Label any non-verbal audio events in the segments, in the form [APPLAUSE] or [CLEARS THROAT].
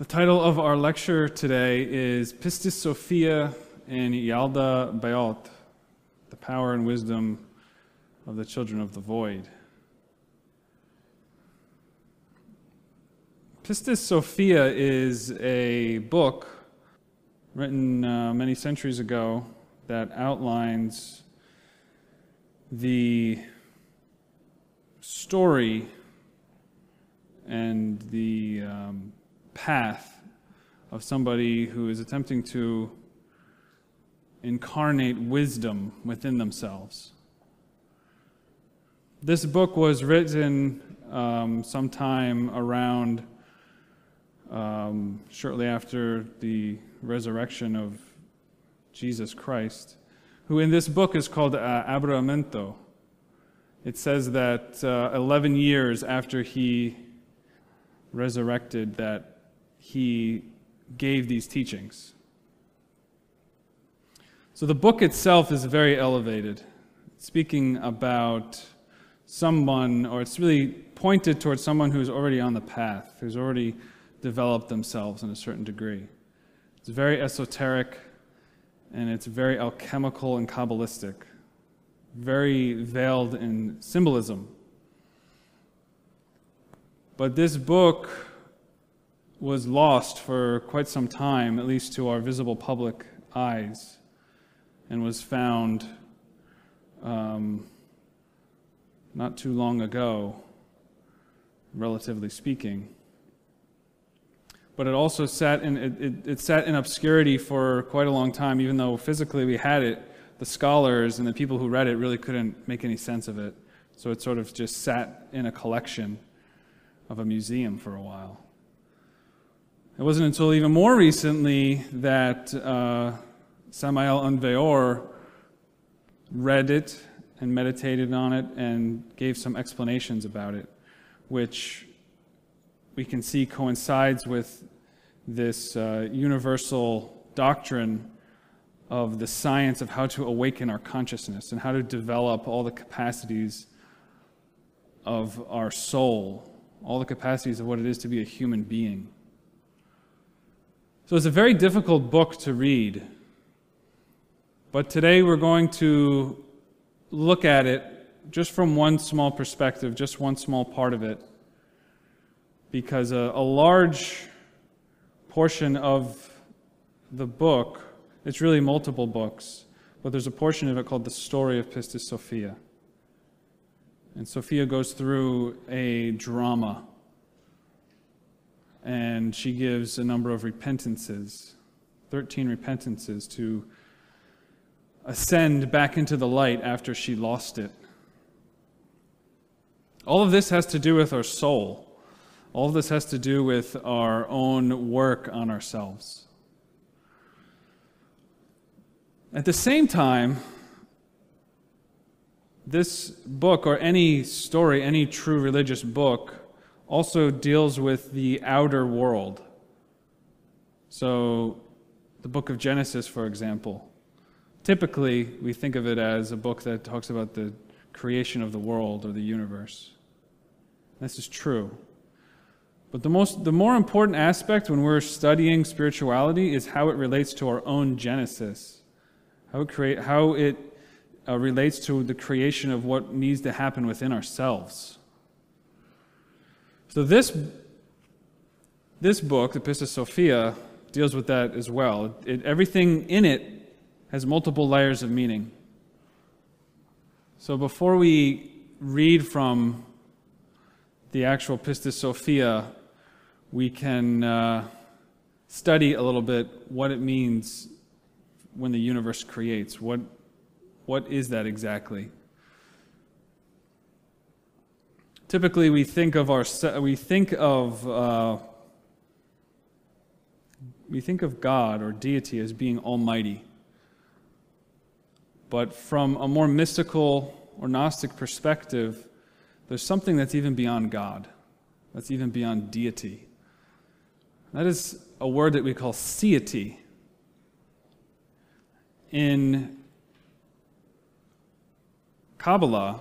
The title of our lecture today is Pistis Sophia and Yalda the power and wisdom of the children of the void. Pistis Sophia is a book written uh, many centuries ago that outlines the story and the um, path of somebody who is attempting to incarnate wisdom within themselves. This book was written um, sometime around um, shortly after the resurrection of Jesus Christ, who in this book is called uh, Aberamentho. It says that uh, 11 years after he resurrected, that he gave these teachings. So the book itself is very elevated, speaking about someone, or it's really pointed towards someone who's already on the path, who's already developed themselves in a certain degree. It's very esoteric and it's very alchemical and Kabbalistic, very veiled in symbolism. But this book was lost for quite some time, at least to our visible public eyes, and was found um, not too long ago, relatively speaking. But it also sat in, it, it, it sat in obscurity for quite a long time, even though physically we had it. The scholars and the people who read it really couldn't make any sense of it. So it sort of just sat in a collection of a museum for a while. It wasn't until even more recently that uh, Samael Aun Weor read it and meditated on it and gave some explanations about it, which we can see coincides with this uh, universal doctrine of the science of how to awaken our consciousness and how to develop all the capacities of our soul, all the capacities of what it is to be a human being. So it's a very difficult book to read. But today we're going to look at it just from one small perspective, just one small part of it. Because a, a large portion of the book, it's really multiple books, but there's a portion of it called the story of Pistis Sophia. And Sophia goes through a drama and she gives a number of repentances 13 repentances to ascend back into the light after she lost it. All of this has to do with our soul. All of this has to do with our own work on ourselves. At the same time, this book, or any story, any true religious book, also deals with the outer world. So, the book of Genesis, for example, typically, we think of it as a book that talks about the creation of the world or the universe. This is true. But the, most, the more important aspect when we're studying spirituality is how it relates to our own genesis, how it, create, how it uh, relates to the creation of what needs to happen within ourselves. So, this, this book, the Pistis Sophia, deals with that as well. It, everything in it has multiple layers of meaning. So, before we read from the actual Pistis Sophia, we can uh, study a little bit what it means when the universe creates. What, what is that exactly? Typically, we think of our we think of uh, we think of God or deity as being almighty. But from a more mystical or Gnostic perspective, there's something that's even beyond God, that's even beyond deity. That is a word that we call seity. In Kabbalah,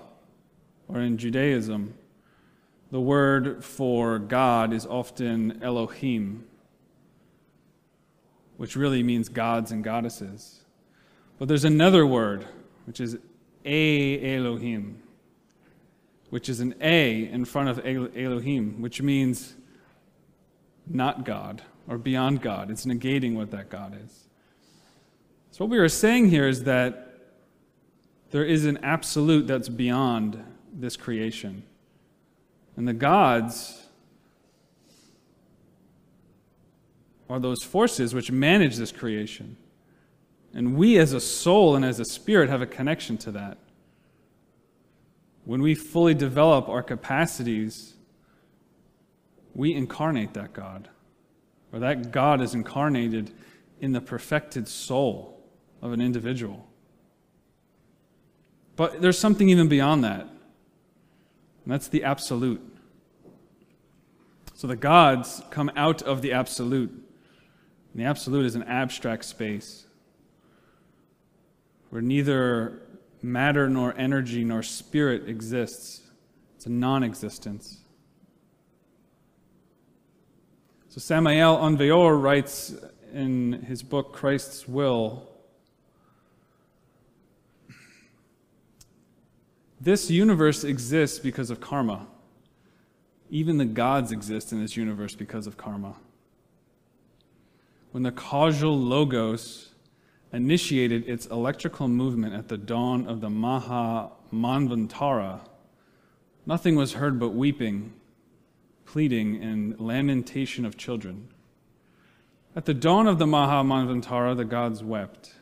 or in Judaism, the word for God is often Elohim, which really means gods and goddesses. But there's another word, which is A Elohim, which is an A in front of Elohim, which means not God or beyond God. It's negating what that God is. So, what we are saying here is that there is an absolute that's beyond this creation. And the gods are those forces which manage this creation. And we, as a soul and as a spirit, have a connection to that. When we fully develop our capacities we incarnate that God, or that God is incarnated in the perfected soul of an individual. But there's something even beyond that, and that's the absolute. So the gods come out of the absolute. And the absolute is an abstract space where neither matter nor energy nor spirit exists. It's a non existence. So Samael Aun Weor writes in his book Christ's Will This universe exists because of karma. Even the gods exist in this universe because of karma. When the causal logos initiated its electrical movement at the dawn of the Maha Manvantara, nothing was heard but weeping pleading, and lamentation of children. At the dawn of the Maha Manvantara, the gods wept.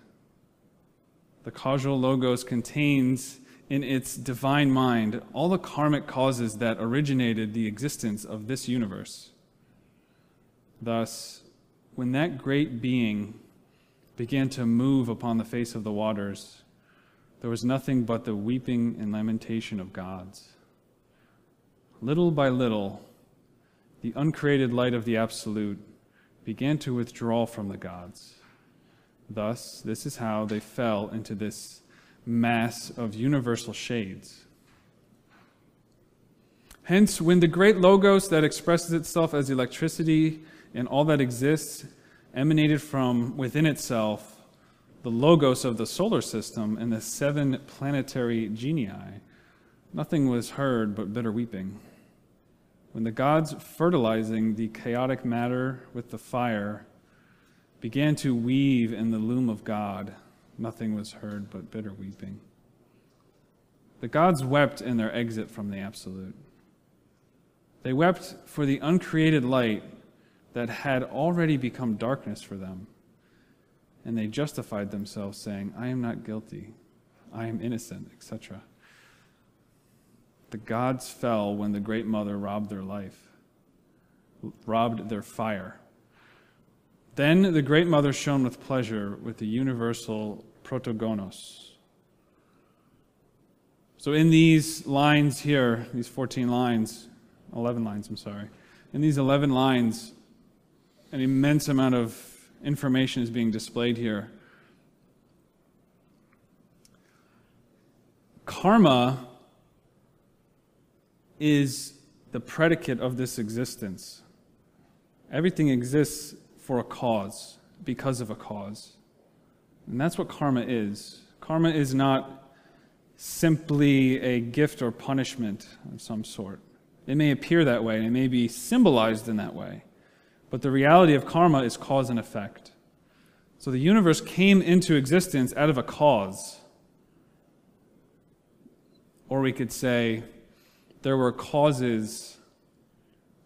The causal logos contains in its divine mind all the karmic causes that originated the existence of this universe. Thus, when that great being began to move upon the face of the waters, there was nothing but the weeping and lamentation of gods. Little by little, the uncreated light of the Absolute began to withdraw from the gods. Thus, this is how they fell into this mass of universal shades. Hence, when the great logos that expresses itself as electricity and all that exists emanated from within itself, the logos of the solar system and the seven planetary genii, nothing was heard but bitter weeping. When the gods fertilizing the chaotic matter with the fire began to weave in the loom of God, nothing was heard but bitter weeping. The gods wept in their exit from the Absolute. They wept for the uncreated light that had already become darkness for them. And they justified themselves, saying, I am not guilty, I am innocent, etc. The gods fell when the Great Mother robbed their life, robbed their fire. Then the Great Mother shone with pleasure with the universal protogonos. So, in these lines here, these 14 lines, 11 lines, I'm sorry, in these 11 lines, an immense amount of information is being displayed here. karma is the predicate of this existence. Everything exists for a cause, because of a cause. And that's what karma is. Karma is not simply a gift or punishment of some sort. It may appear that way, and it may be symbolized in that way. But the reality of karma is cause and effect. So the universe came into existence out of a cause. Or we could say there were causes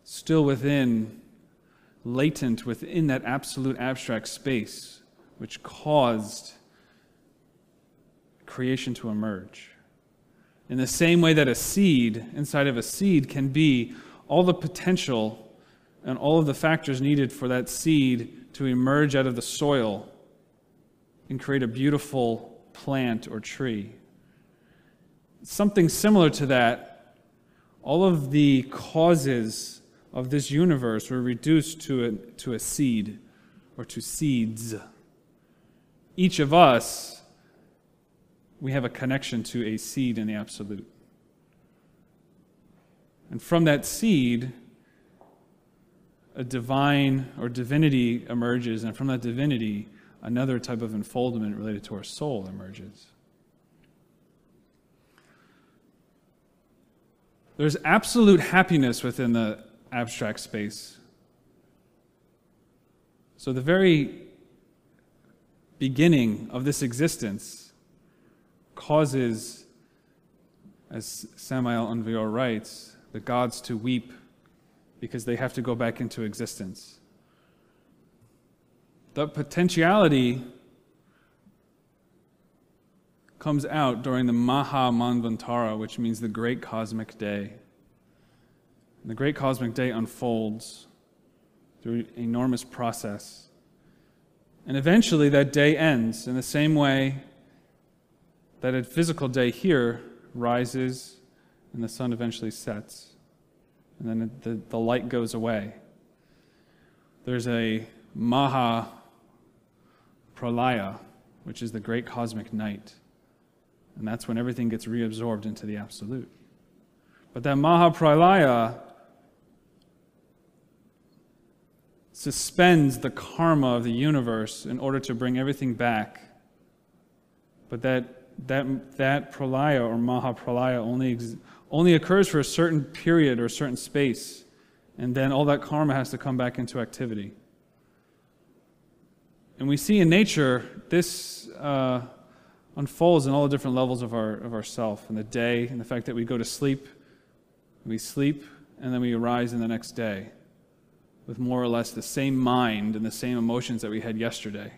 still within, latent within that absolute abstract space, which caused creation to emerge. In the same way that a seed, inside of a seed, can be all the potential and all of the factors needed for that seed to emerge out of the soil and create a beautiful plant or tree. Something similar to that, all of the causes of this universe were reduced to a, to a seed or to seeds. Each of us, we have a connection to a seed in the absolute. And from that seed, a divine or divinity emerges, and from that divinity, another type of unfoldment related to our soul emerges. There's absolute happiness within the abstract space. So, the very beginning of this existence causes, as Samael Aun Weor writes, the gods to weep because they have to go back into existence. The potentiality comes out during the Maha Manvantara, which means the great cosmic day. And the great cosmic day unfolds through enormous process. And eventually that day ends in the same way that a physical day here rises and the sun eventually sets and then the, the light goes away. There's a Maha Pralaya, which is the great cosmic night. And that's when everything gets reabsorbed into the absolute. But that Maha Pralaya suspends the karma of the universe in order to bring everything back. But that, that, that pralaya or Maha Pralaya only, only occurs for a certain period or a certain space, and then all that karma has to come back into activity. And we see in nature this uh, unfolds in all the different levels of our of ourself, in the day, and the fact that we go to sleep, we sleep, and then we arise in the next day with more or less the same mind and the same emotions that we had yesterday.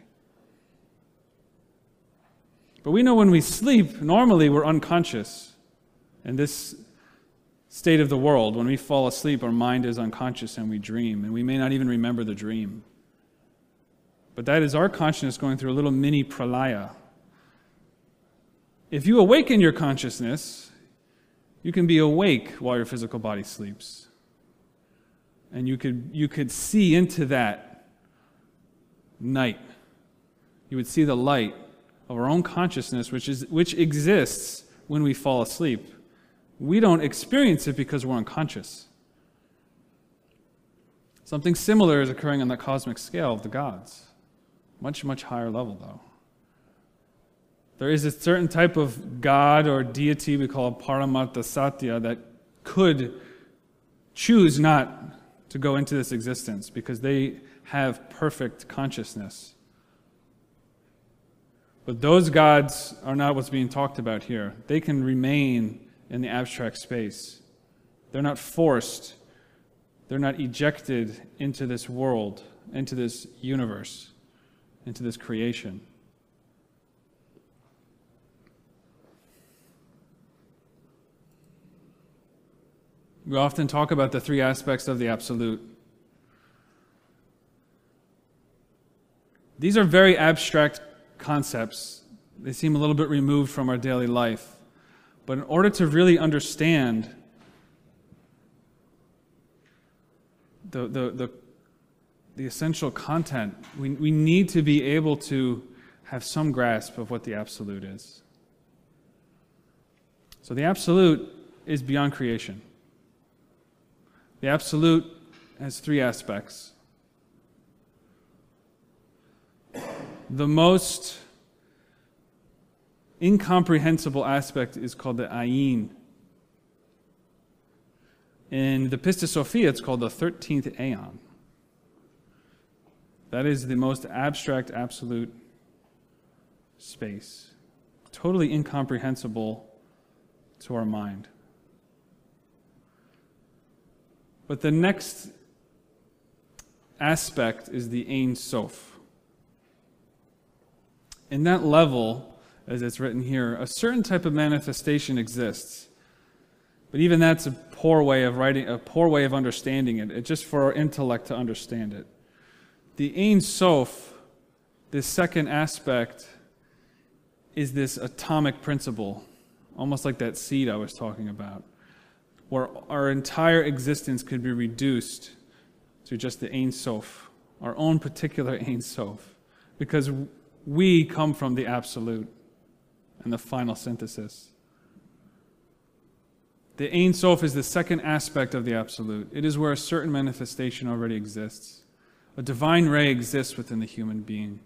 But we know when we sleep, normally we're unconscious. In this state of the world. When we fall asleep, our mind is unconscious and we dream, and we may not even remember the dream. But that is our consciousness going through a little mini pralaya. If you awaken your consciousness, you can be awake while your physical body sleeps. And you could, you could see into that night. You would see the light of our own consciousness, which, is, which exists when we fall asleep we don't experience it because we're unconscious. Something similar is occurring on the cosmic scale of the gods. Much, much higher level, though. There is a certain type of god or deity we call Paramartha Satya that could choose not to go into this existence because they have perfect consciousness. But those gods are not what's being talked about here. They can remain in the abstract space. They're not forced, they're not ejected into this world, into this universe, into this creation. We often talk about the three aspects of the absolute. These are very abstract concepts. They seem a little bit removed from our daily life. But in order to really understand the, the, the, the essential content, we, we need to be able to have some grasp of what the absolute is. So the absolute is beyond creation. The absolute has three aspects. The most incomprehensible aspect is called the ayin. In the Pistis Sophia, it's called the 13th aeon. That is the most abstract, absolute space. Totally incomprehensible to our mind. But the next aspect is the Ein Sof. In that level, as it's written here, a certain type of manifestation exists. But even that's a poor way of writing, a poor way of understanding it. It's just for our intellect to understand it. The Ein Sof, this second aspect, is this atomic principle, almost like that seed I was talking about, where our entire existence could be reduced to just the Ein Sof, our own particular Ein Sof, because we come from the Absolute and the final synthesis. The Ein Sof is the second aspect of the Absolute. It is where a certain manifestation already exists. A divine ray exists within the human being.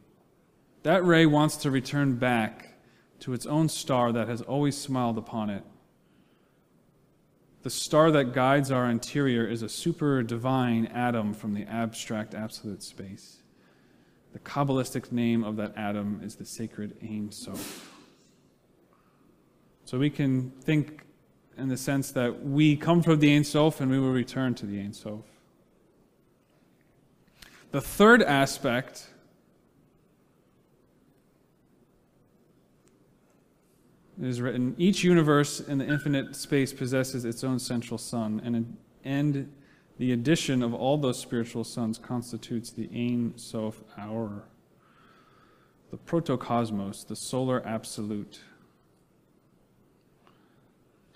That ray wants to return back to its own star that has always smiled upon it. The star that guides our interior is a super divine atom from the abstract absolute space. The Kabbalistic name of that atom is the sacred Ein Sof. So we can think in the sense that we come from the Ein Sof and we will return to the Ein Sof. The third aspect It is written, each universe in the infinite space possesses its own central sun, and, and the addition of all those spiritual suns constitutes the Ein Sof Aur, the protocosmos, the solar absolute.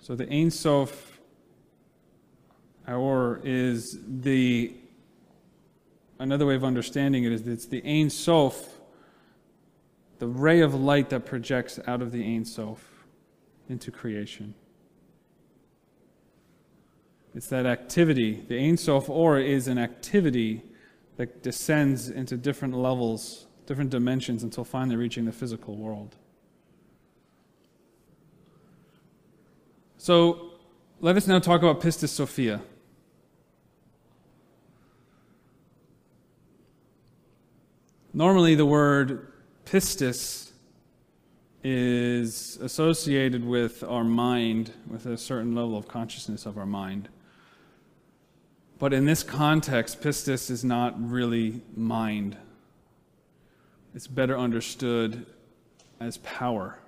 So the Ein Sof Aur is the, another way of understanding it is it's the Ein Sof, the ray of light that projects out of the Ein Sof into creation. It's that activity. The Ein Sof Or is an activity that descends into different levels, different dimensions, until finally reaching the physical world. So let us now talk about Pistis Sophia. Normally, the word pistis is associated with our mind, with a certain level of consciousness of our mind. But in this context, pistis is not really mind. It's better understood as power.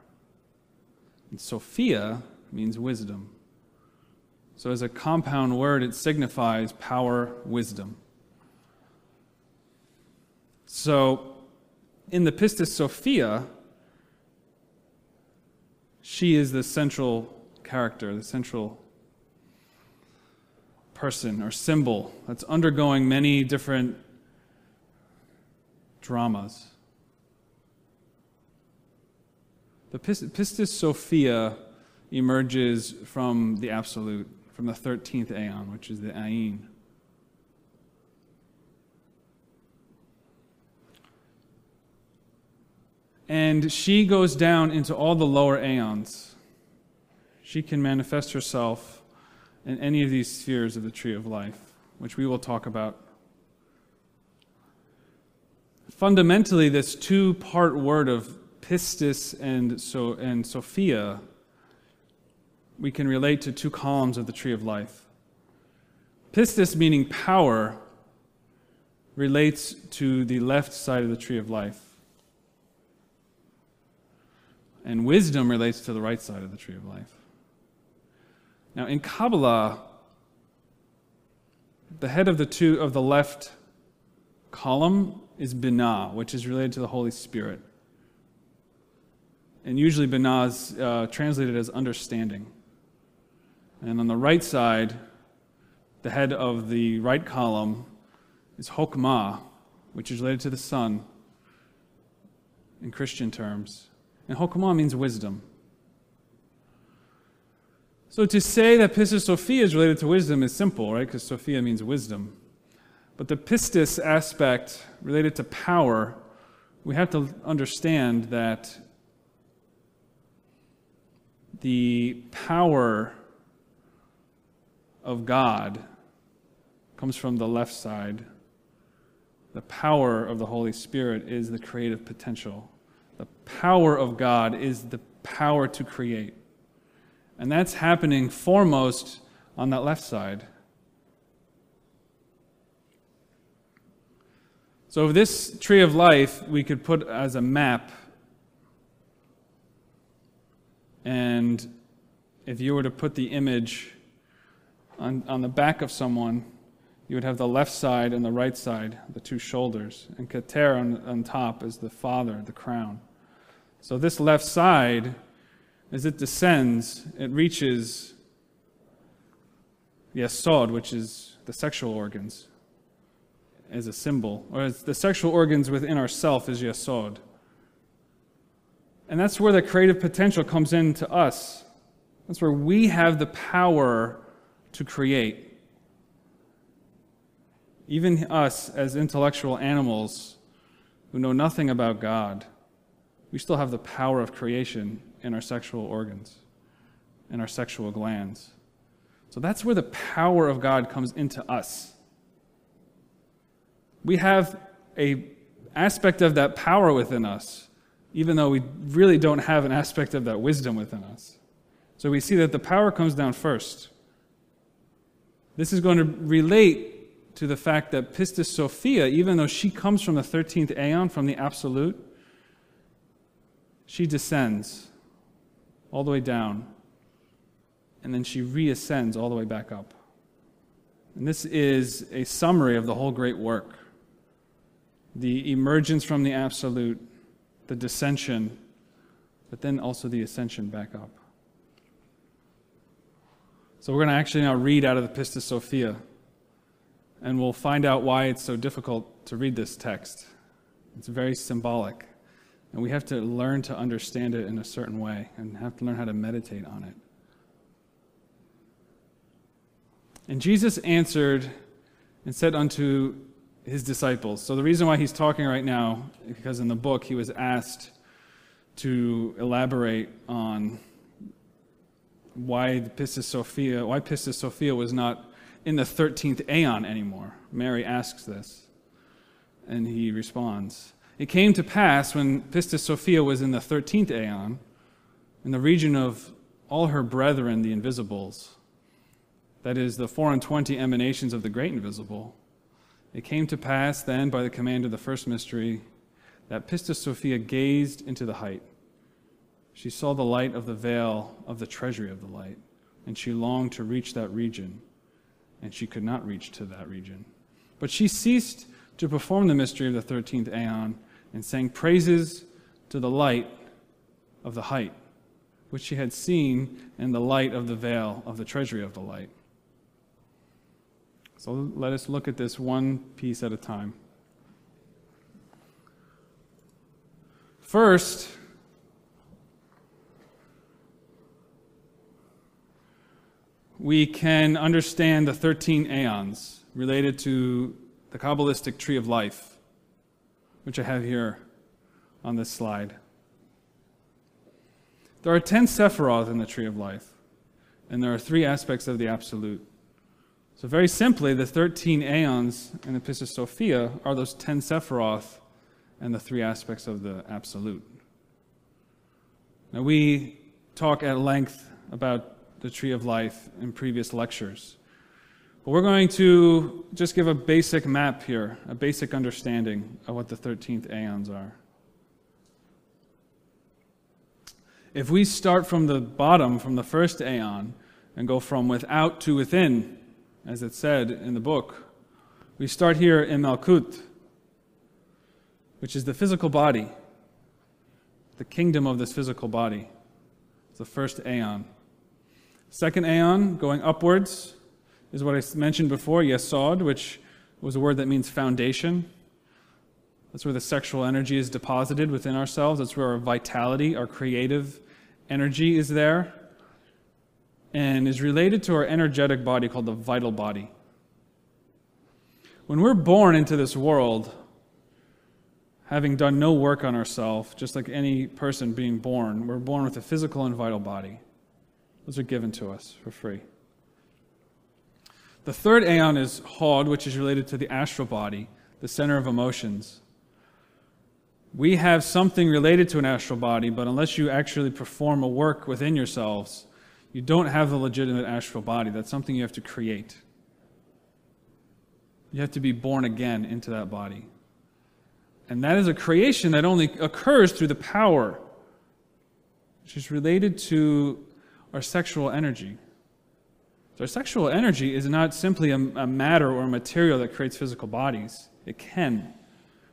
And Sophia means wisdom. So, as a compound word, it signifies power, wisdom. So, in the Pistis Sophia, she is the central character, the central person or symbol that's undergoing many different dramas. The Pistis Sophia emerges from the Absolute, from the 13th aeon, which is the Ayin. And she goes down into all the lower aeons. She can manifest herself in any of these spheres of the tree of life, which we will talk about. Fundamentally, this two part word of pistis and, so, and Sophia, we can relate to two columns of the tree of life. Pistis, meaning power, relates to the left side of the tree of life and wisdom relates to the right side of the tree of life. Now, in Kabbalah, the head of the two of the left column is Binah, which is related to the Holy Spirit. And usually Binah is uh, translated as understanding. And on the right side, the head of the right column is Hokmah, which is related to the son in Christian terms. And Hokmah means wisdom. So to say that pistis sophia is related to wisdom is simple, right? Because sophia means wisdom. But the pistis aspect related to power, we have to understand that the power of God comes from the left side. The power of the Holy Spirit is the creative potential. The power of God is the power to create. And that's happening foremost on that left side. So, this tree of life we could put as a map. And if you were to put the image on, on the back of someone, you would have the left side and the right side, the two shoulders. And Keter on, on top is the father, the crown. So this left side, as it descends, it reaches the Yesod, which is the sexual organs, as a symbol, or as the sexual organs within ourself is Yesod. And that's where the creative potential comes into us. That's where we have the power to create. Even us, as intellectual animals who know nothing about God, we still have the power of creation in our sexual organs, in our sexual glands. So that's where the power of God comes into us. We have a aspect of that power within us, even though we really don't have an aspect of that wisdom within us. So we see that the power comes down first. This is going to relate to the fact that Pistis Sophia, even though she comes from the 13th aeon, from the Absolute, she descends all the way down, and then she reascends all the way back up. And this is a summary of the whole great work the emergence from the Absolute, the descension, but then also the ascension back up. So we're going to actually now read out of the Pistis Sophia, and we'll find out why it's so difficult to read this text. It's very symbolic, and we have to learn to understand it in a certain way and have to learn how to meditate on it. And Jesus answered and said unto his disciples. So the reason why he's talking right now, because in the book he was asked to elaborate on why Pistis Sophia, why Pistis Sophia was not in the 13th aeon anymore. Mary asks this, and he responds. It came to pass when Pistis Sophia was in the 13th aeon, in the region of all her brethren, the invisibles, that is, the four and twenty emanations of the great invisible, it came to pass then, by the command of the first mystery, that Pistis Sophia gazed into the height she saw the light of the veil of the treasury of the light, and she longed to reach that region, and she could not reach to that region. But she ceased to perform the mystery of the 13th aeon and sang praises to the light of the height, which she had seen in the light of the veil of the treasury of the light. So let us look at this one piece at a time. First, we can understand the 13 aeons related to the Kabbalistic tree of life, which I have here on this slide. There are 10 Sephiroth in the tree of life, and there are three aspects of the Absolute. So, very simply, the 13 aeons in the Sophia are those 10 Sephiroth and the three aspects of the Absolute. Now, we talk at length about the tree of life in previous lectures. But we're going to just give a basic map here, a basic understanding of what the 13th aeons are. If we start from the bottom, from the first aeon, and go from without to within, as it said in the book, we start here in Malkut, which is the physical body, the kingdom of this physical body. It's the first aeon. Second aeon, going upwards, is what I mentioned before, yesod, which was a word that means foundation. That's where the sexual energy is deposited within ourselves. That's where our vitality, our creative energy is there. and is related to our energetic body called the vital body. When we're born into this world, having done no work on ourselves, just like any person being born, we're born with a physical and vital body. Those are given to us for free. The third aeon is Hod, which is related to the astral body, the center of emotions. We have something related to an astral body, but unless you actually perform a work within yourselves, you don't have the legitimate astral body. That's something you have to create. You have to be born again into that body. And that is a creation that only occurs through the power, which is related to our sexual energy. So our sexual energy is not simply a, a matter or a material that creates physical bodies. It can,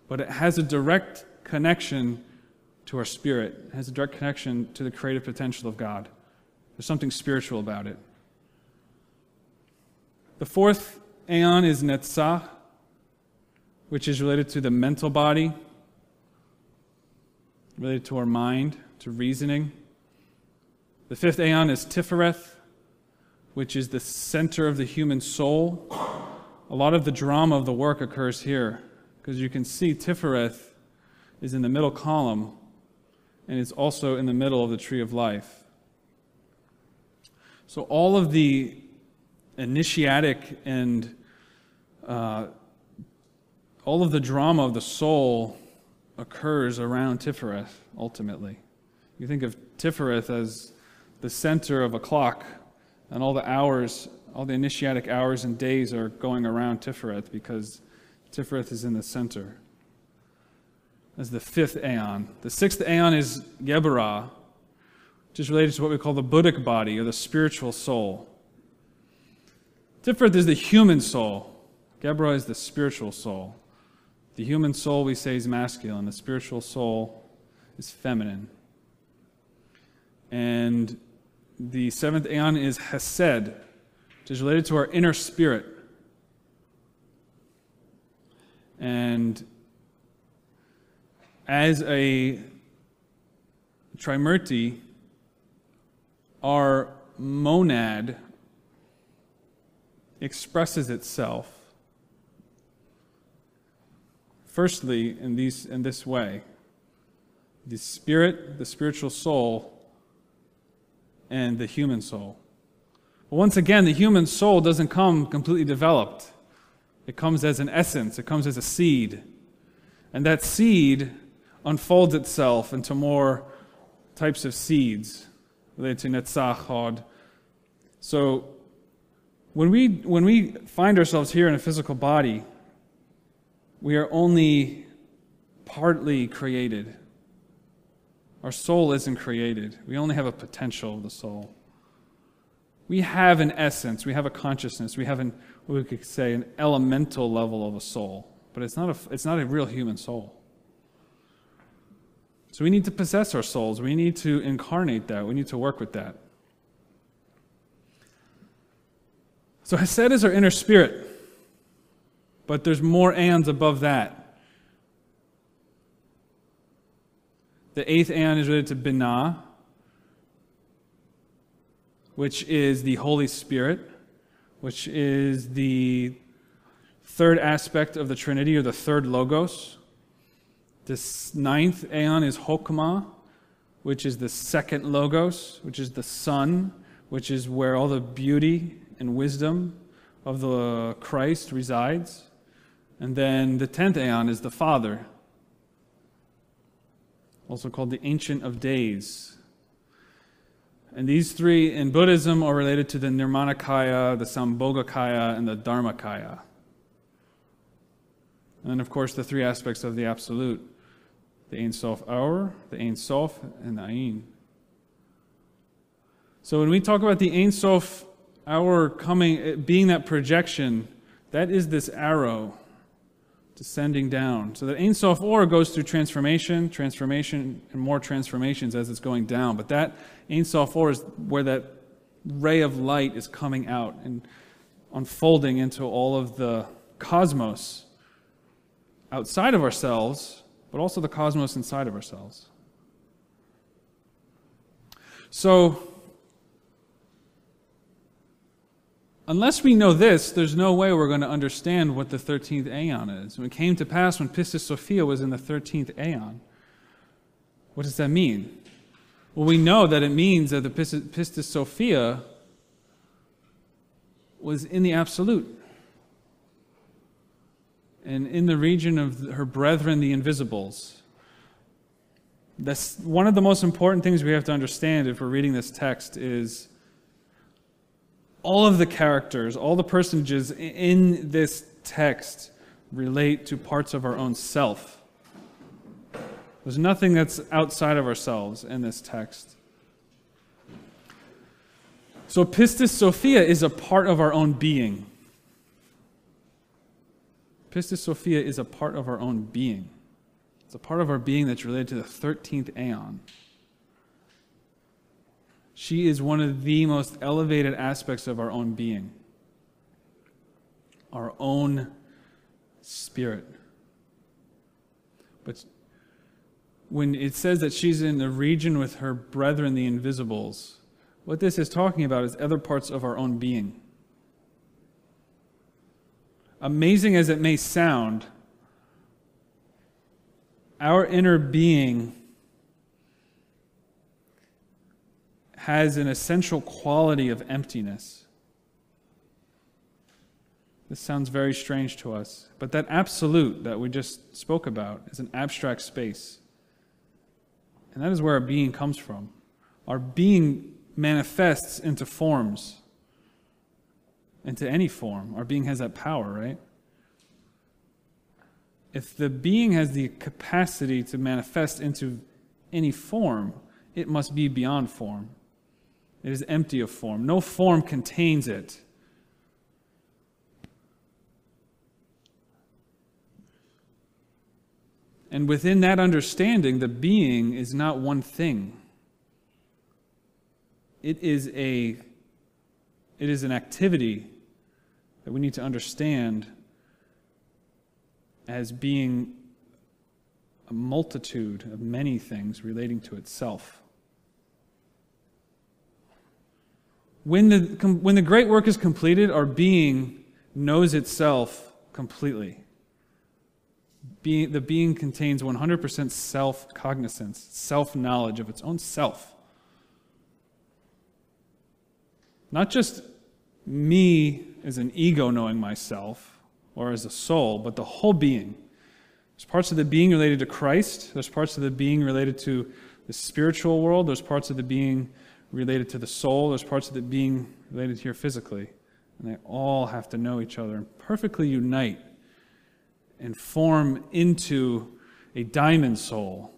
but it has a direct connection to our spirit. It has a direct connection to the creative potential of God. There's something spiritual about it. The fourth aeon is Netzach, which is related to the mental body, related to our mind, to reasoning. The fifth aeon is Tifereth, which is the center of the human soul. A lot of the drama of the work occurs here, because you can see Tifereth is in the middle column, and it's also in the middle of the tree of life. So all of the initiatic and uh, all of the drama of the soul occurs around Tifereth, ultimately. You think of Tifereth as the center of a clock, and all the hours, all the initiatic hours and days are going around Tifereth because Tifereth is in the center. As the fifth aeon. The sixth aeon is Geburah, which is related to what we call the Buddhic body or the spiritual soul. Tifereth is the human soul. Geburah is the spiritual soul. The human soul, we say, is masculine. The spiritual soul is feminine. And the seventh aeon is Hesed, which is related to our inner spirit. And as a trimurti, our monad expresses itself firstly in, these, in this way the spirit, the spiritual soul, and the human soul. But once again, the human soul doesn't come completely developed. It comes as an essence, it comes as a seed. And that seed unfolds itself into more types of seeds related to Netzach, So when we, when we find ourselves here in a physical body, we are only partly created. Our soul isn't created. We only have a potential of the soul. We have an essence, we have a consciousness, we have an, we could say, an elemental level of a soul, but it's not a, it's not a real human soul. So we need to possess our souls. We need to incarnate that. We need to work with that. So Hesed is our inner spirit. But there's more aeons above that. The eighth aeon is related to Binah, which is the Holy Spirit, which is the third aspect of the Trinity, or the third Logos. This ninth aeon is Hokmah, which is the second Logos, which is the Sun, which is where all the beauty and wisdom of the Christ resides. And then the tenth aeon is the Father, also called the Ancient of Days. And these three in Buddhism are related to the Nirmanakaya, the Sambhogakaya, and the Dharmakaya. And of course, the three aspects of the Absolute the Ein Sof Aur, the Ein Sof, and the Ain. So when we talk about the Ein Sof Aur coming, being that projection, that is this arrow descending down. So that Ein Sof Or goes through transformation, transformation, and more transformations as it's going down. But that Ein Sof Or is where that ray of light is coming out and unfolding into all of the cosmos outside of ourselves, but also the cosmos inside of ourselves. So, unless we know this, there's no way we're going to understand what the 13th aeon is. When it came to pass when Pistis Sophia was in the 13th aeon, what does that mean? Well, we know that it means that the Pistis Sophia was in the absolute and in the region of her brethren, the invisibles. That's one of the most important things we have to understand if we're reading this text is all of the characters, all the personages in this text relate to parts of our own self. There's nothing that's outside of ourselves in this text. So, Pistis Sophia is a part of our own being. Pistis Sophia is a part of our own being. It's a part of our being that's related to the 13th aeon. She is one of the most elevated aspects of our own being, our own spirit. But when it says that she's in the region with her brethren, the invisibles, what this is talking about is other parts of our own being. Amazing as it may sound, our inner being has an essential quality of emptiness. This sounds very strange to us, but that absolute that we just spoke about is an abstract space. And that is where our being comes from. Our being manifests into forms, into any form. Our being has that power, right? If the being has the capacity to manifest into any form, it must be beyond form. It is empty of form. No form contains it. And within that understanding, the being is not one thing. It is a it is an activity that we need to understand as being a multitude of many things relating to itself. When the, when the great work is completed, our being knows itself completely. Being, the being contains 100% self cognizance, self knowledge of its own self. Not just me as an ego knowing myself or as a soul, but the whole being. There's parts of the being related to Christ, there's parts of the being related to the spiritual world, there's parts of the being related to the soul, there's parts of the being related here physically. And they all have to know each other and perfectly unite and form into a diamond soul.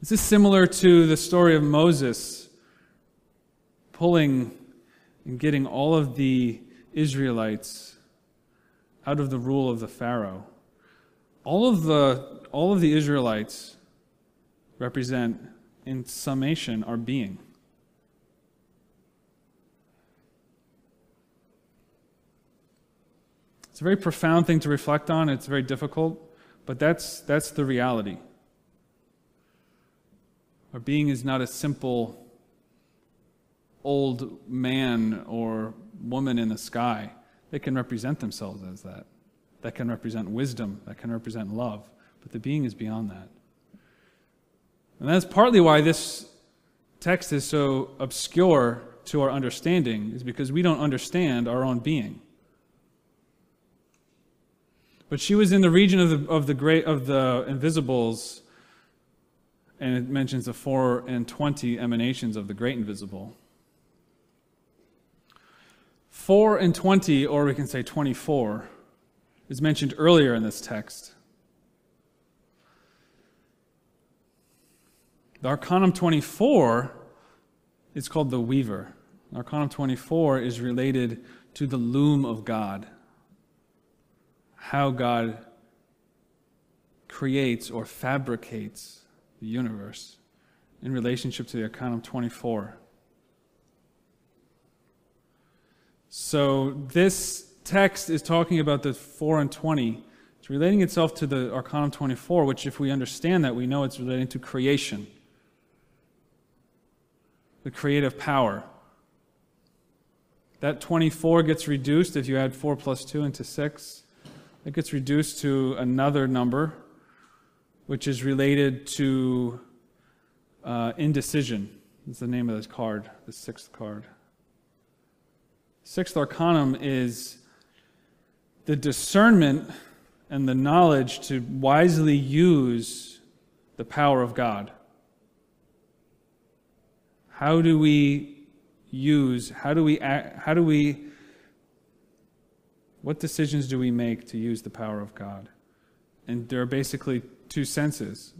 This is similar to the story of Moses pulling and getting all of the Israelites out of the rule of the Pharaoh. All of the, all of the Israelites represent, in summation, our being. It's a very profound thing to reflect on. It's very difficult, but that's, that's the reality. Our being is not a simple old man or woman in the sky. They can represent themselves as that. That can represent wisdom, that can represent love, but the being is beyond that. And that's partly why this text is so obscure to our understanding, is because we don't understand our own being. But she was in the region of the, of the great of the invisibles, and it mentions the four and twenty emanations of the great invisible. 4 and 20, or we can say 24, is mentioned earlier in this text. The Arcanum 24 is called the Weaver. Arcanum 24 is related to the loom of God, how God creates or fabricates the universe in relationship to the Arcanum 24. So this text is talking about the 4 and 20. It's relating itself to the Arcanum 24, which, if we understand that, we know it's relating to creation, the creative power. That 24 gets reduced if you add 4 plus 2 into 6. It gets reduced to another number, which is related to uh, indecision. Is the name of this card, the sixth card. Sixth arcanum is the discernment and the knowledge to wisely use the power of God. How do we use, how do we, act, how do we, what decisions do we make to use the power of God? And there are basically two senses.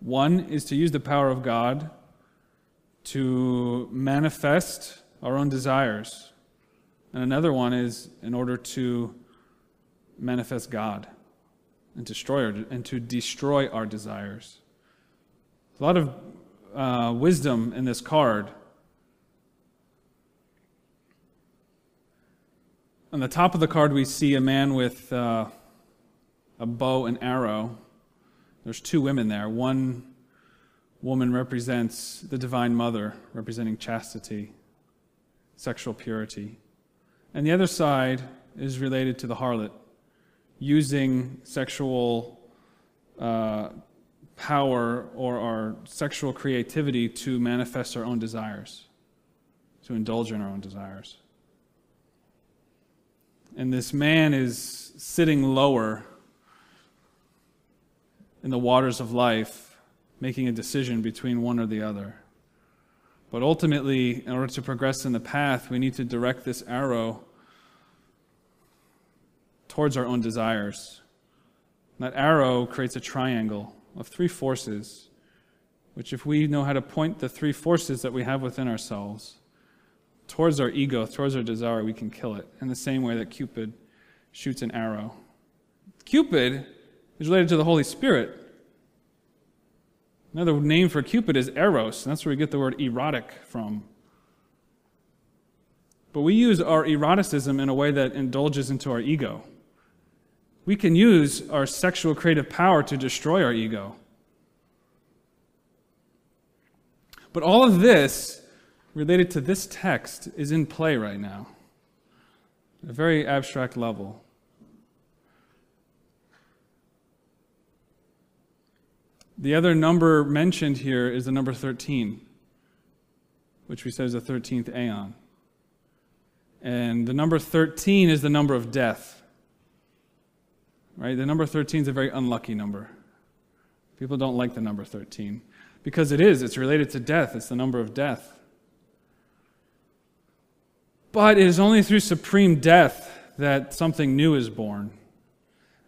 One is to use the power of God to manifest our own desires. And another one is in order to manifest God and destroy our, and to destroy our desires. A lot of uh, wisdom in this card. On the top of the card, we see a man with uh, a bow and arrow. There's two women there. One woman represents the Divine Mother, representing chastity, sexual purity. And the other side is related to the harlot, using sexual uh, power or our sexual creativity to manifest our own desires, to indulge in our own desires. And this man is sitting lower in the waters of life, making a decision between one or the other. But ultimately, in order to progress in the path, we need to direct this arrow towards our own desires. That arrow creates a triangle of three forces, which, if we know how to point the three forces that we have within ourselves towards our ego, towards our desire, we can kill it in the same way that Cupid shoots an arrow. Cupid is related to the Holy Spirit. Another name for Cupid is Eros, and that's where we get the word erotic from. But we use our eroticism in a way that indulges into our ego. We can use our sexual creative power to destroy our ego. But all of this related to this text is in play right now at a very abstract level. The other number mentioned here is the number 13, which we said is the 13th aeon. And the number 13 is the number of death. Right? The number 13 is a very unlucky number. People don't like the number 13 because it is, it's related to death, it's the number of death. But it is only through supreme death that something new is born.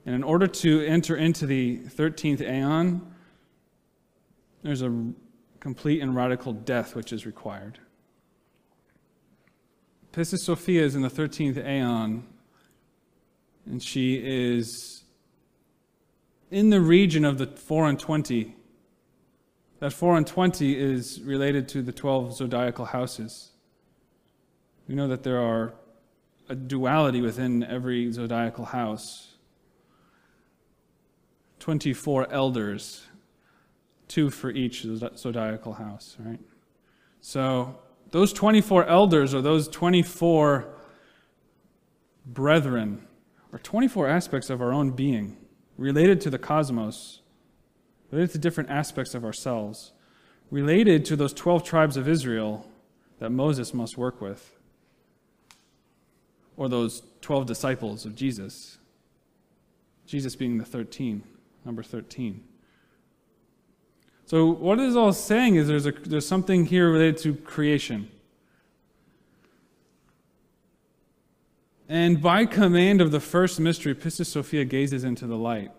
And in order to enter into the 13th aeon, there's a complete and radical death which is required. Pistis Sophia is in the 13th aeon, and she is in the region of the 4 and 20. That 4 and 20 is related to the 12 zodiacal houses. We know that there are a duality within every zodiacal house 24 elders, two for each zodiacal house, right? So, those 24 elders or those 24 brethren are 24 aspects of our own being, related to the cosmos, related to different aspects of ourselves, related to those 12 tribes of Israel that Moses must work with, or those 12 disciples of Jesus, Jesus being the 13, number 13. So, what is all saying is there's, a, there's something here related to creation. And by command of the first mystery, Pistis Sophia gazes into the light.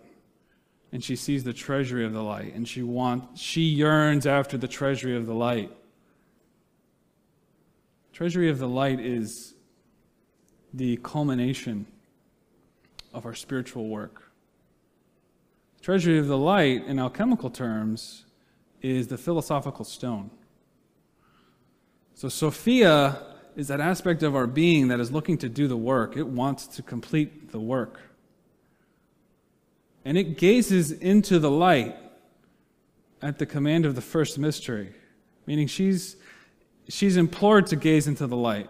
And she sees the treasury of the light. And she wants, she yearns after the treasury of the light. Treasury of the light is the culmination of our spiritual work. Treasury of the light, in alchemical terms, is the philosophical stone. So Sophia is that aspect of our being that is looking to do the work. It wants to complete the work. And it gazes into the light at the command of the first mystery, meaning she's, she's implored to gaze into the light.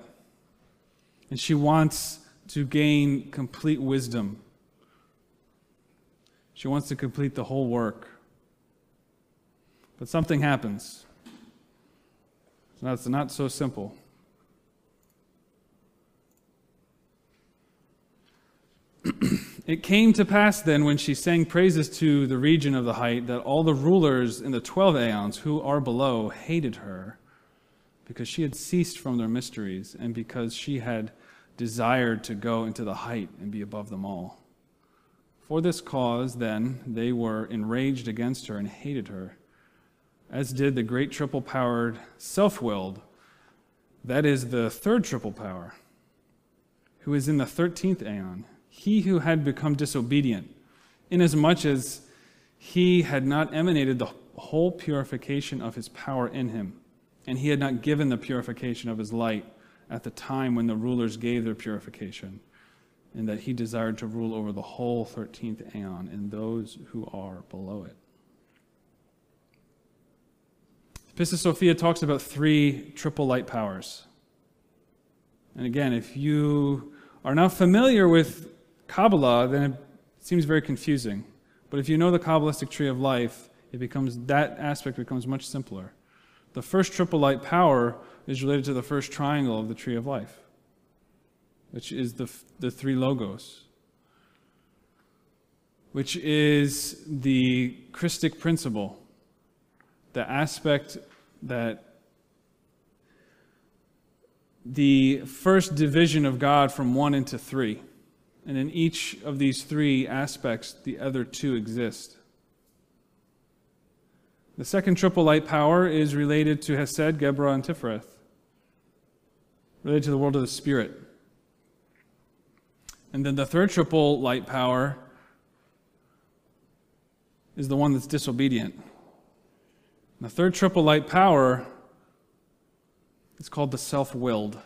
And she wants to gain complete wisdom. She wants to complete the whole work. But something happens. It's not so simple. [CLEARS THROAT] it came to pass then, when she sang praises to the region of the height, that all the rulers in the twelve aeons who are below hated her, because she had ceased from their mysteries, and because she had desired to go into the height and be above them all. For this cause, then, they were enraged against her and hated her, as did the great triple powered, self willed, that is, the third triple power, who is in the thirteenth aeon, he who had become disobedient, inasmuch as he had not emanated the whole purification of his power in him, and he had not given the purification of his light at the time when the rulers gave their purification, and that he desired to rule over the whole 13th aeon and those who are below it. Pistis Sophia talks about three triple light powers. And again, if you are not familiar with Kabbalah, then it seems very confusing. But if you know the Kabbalistic tree of life, it becomes that aspect becomes much simpler. The first triple light power is related to the first triangle of the tree of life, which is the, the three logos, which is the Christic principle, the aspect that the first division of God from one into three. And in each of these three aspects, the other two exist. The second triple light power is related to Hesed, Geburah, and Tifereth related to the world of the Spirit. And then the third triple light power is the one that's disobedient. And the third triple light power is called the self willed.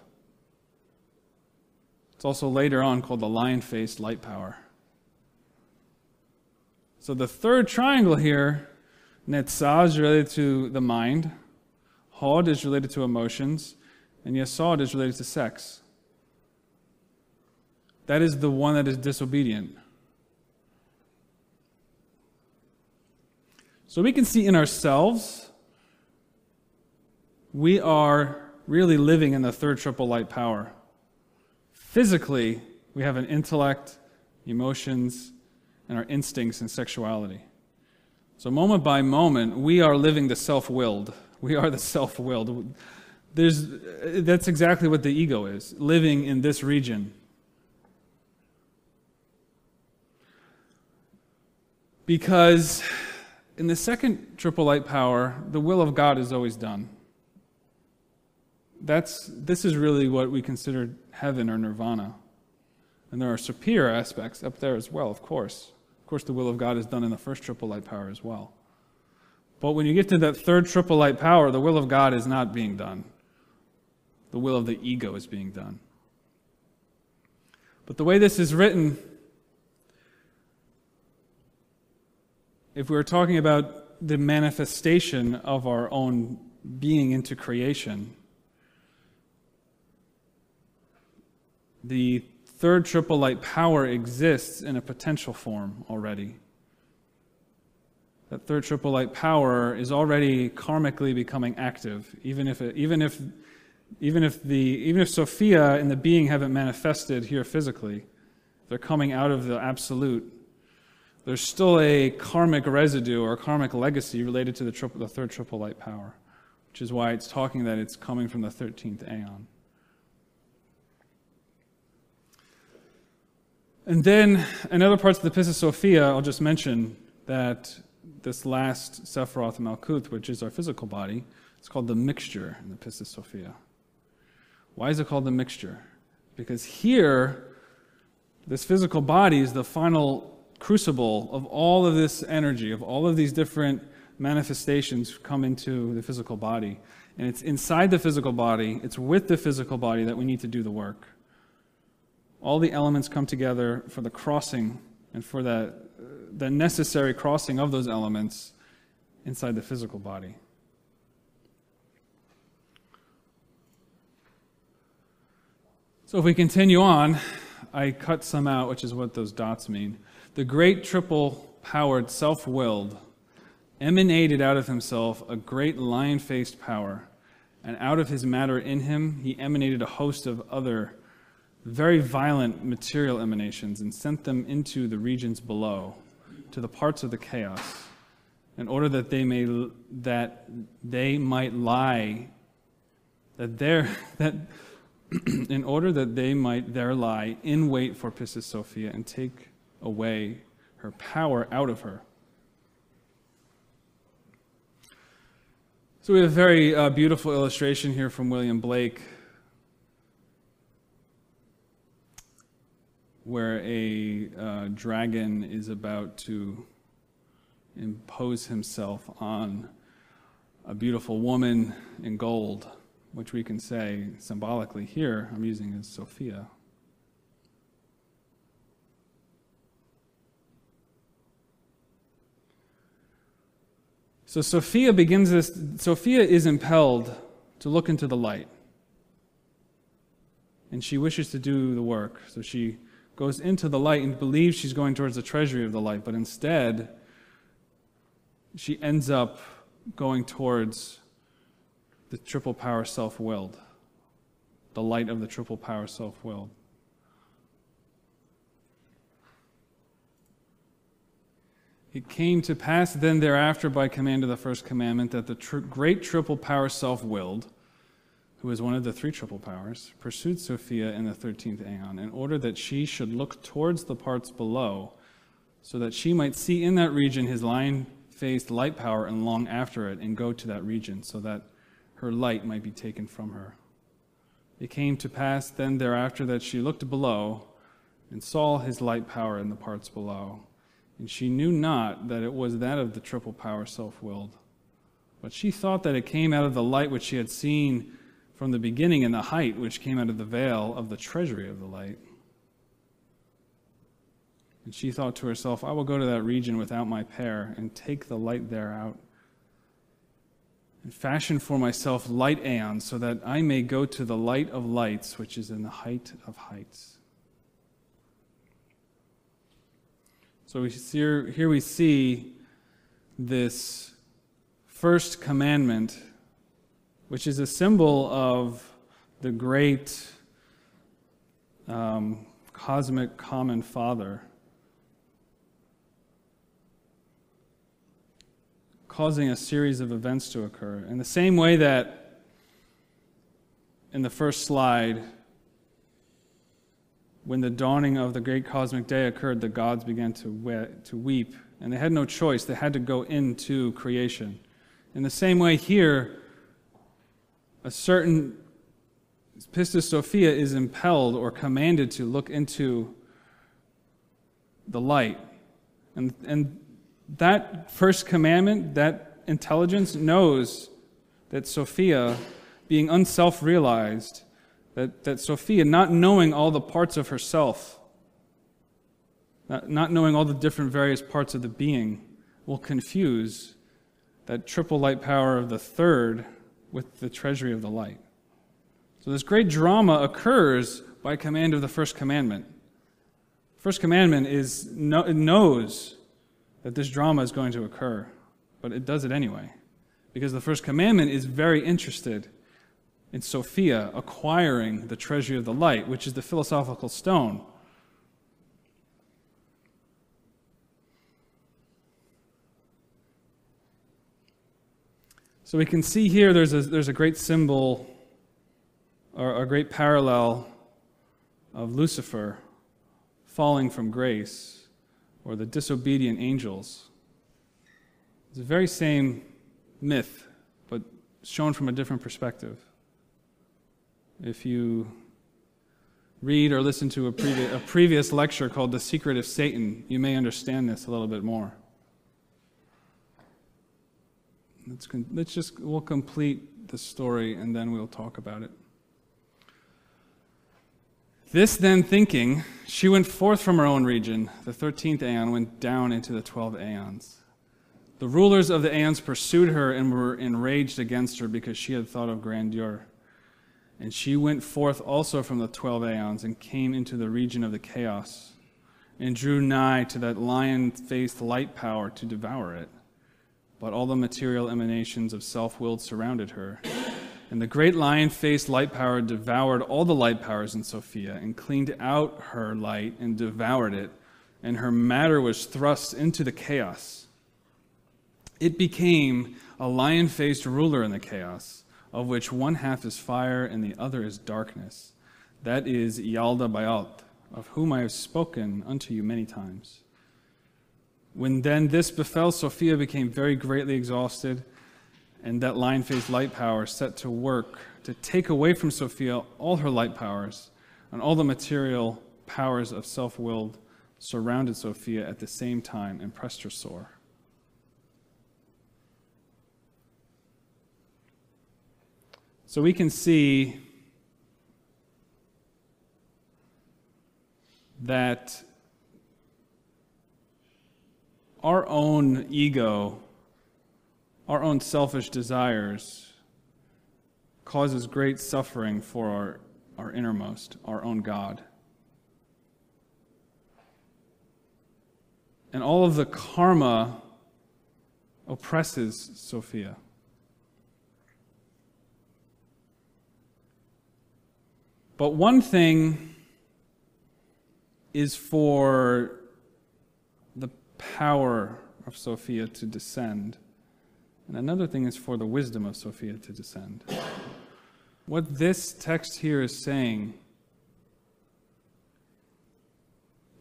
It's also later on called the lion faced light power. So the third triangle here, Netzah, is related to the mind, Hod is related to emotions, and Yesod is related to sex. That is the one that is disobedient. So we can see in ourselves, we are really living in the third triple light power. Physically, we have an intellect, emotions, and our instincts and sexuality. So, moment by moment, we are living the self willed. We are the self willed. There's, that's exactly what the ego is living in this region. Because in the second triple light power, the will of God is always done. That's, this is really what we consider heaven or nirvana. And there are superior aspects up there as well, of course. Of course, the will of God is done in the first triple light power as well. But when you get to that third triple light power, the will of God is not being done the will of the ego is being done. But the way this is written, if we were talking about the manifestation of our own being into creation, the third triple light power exists in a potential form already. That third triple light power is already karmically becoming active, even if, it, even if even if, the, even if Sophia and the being haven't manifested here physically, they're coming out of the absolute, there's still a karmic residue or karmic legacy related to the, triple, the third triple light power, which is why it's talking that it's coming from the 13th aeon. And then in other parts of the Pistis Sophia, I'll just mention that this last Sephiroth Malkuth, which is our physical body, it's called the mixture in the Pistis Sophia. Why is it called the mixture? Because here, this physical body is the final crucible of all of this energy, of all of these different manifestations come into the physical body. And it's inside the physical body, it's with the physical body that we need to do the work. All the elements come together for the crossing and for the, the necessary crossing of those elements inside the physical body. So if we continue on, I cut some out, which is what those dots mean. The great triple powered, self willed, emanated out of himself a great lion faced power, and out of his matter in him he emanated a host of other very violent material emanations and sent them into the regions below, to the parts of the chaos, in order that they may that they might lie that there [LAUGHS] that [CLEARS THROAT] in order that they might there lie in wait for Pistis Sophia and take away her power out of her. So we have a very uh, beautiful illustration here from William Blake where a uh, dragon is about to impose himself on a beautiful woman in gold which we can say symbolically here, I'm using as Sophia. So Sophia begins this, Sophia is impelled to look into the light. And she wishes to do the work. So she goes into the light and believes she's going towards the treasury of the light, but instead, she ends up going towards the triple power self willed, the light of the triple power self willed. It came to pass then thereafter by command of the first commandment that the tr- great triple power self willed, who is one of the three triple powers, pursued Sophia in the 13th aeon in order that she should look towards the parts below, so that she might see in that region his lion faced light power and long after it and go to that region, so that her light might be taken from her. It came to pass then thereafter that she looked below and saw his light power in the parts below. And she knew not that it was that of the triple power self willed. But she thought that it came out of the light which she had seen from the beginning and the height which came out of the veil of the treasury of the light. And she thought to herself, I will go to that region without my pair and take the light there out and fashion for myself light aeons, so that I may go to the light of lights, which is in the height of heights. So we see, here we see this first commandment, which is a symbol of the great um, cosmic common father causing a series of events to occur. In the same way that in the first slide, when the dawning of the great cosmic day occurred, the gods began to, we- to weep, and they had no choice. They had to go into creation. In the same way, here, a certain Pistis Sophia is impelled or commanded to look into the light. And, and that first commandment, that intelligence knows that Sophia, being unself realized, that, that Sophia, not knowing all the parts of herself, not, not knowing all the different various parts of the being, will confuse that triple light power of the third with the treasury of the light. So this great drama occurs by command of the first commandment. First commandment is knows that this drama is going to occur, but it does it anyway. Because the first commandment is very interested in Sophia acquiring the treasury of the light, which is the philosophical stone. So we can see here there's a, there's a great symbol or a great parallel of Lucifer falling from grace or the disobedient angels. It's the very same myth, but shown from a different perspective. If you read or listen to a, previ- a previous lecture called The Secret of Satan, you may understand this a little bit more. Let's, let's just, we'll complete the story and then we'll talk about it. This then thinking, she went forth from her own region. The 13th aeon went down into the 12 aeons. The rulers of the aeons pursued her and were enraged against her because she had thought of grandeur. And she went forth also from the twelve aeons and came into the region of the chaos and drew nigh to that lion faced light power to devour it. But all the material emanations of self willed surrounded her. And the great lion faced light power devoured all the light powers in Sophia and cleaned out her light and devoured it, and her matter was thrust into the chaos. It became a lion faced ruler in the chaos, of which one half is fire and the other is darkness. That is Yaldabaoth, of whom I have spoken unto you many times. When then this befell, Sophia became very greatly exhausted and that lion faced light power set to work to take away from Sophia all her light powers and all the material powers of self willed surrounded Sophia at the same time and pressed her sore. So we can see that our own ego our own selfish desires causes great suffering for our, our innermost, our own God. And all of the karma oppresses Sophia. But one thing is for power of Sophia to descend. And another thing is for the wisdom of Sophia to descend. What this text here is saying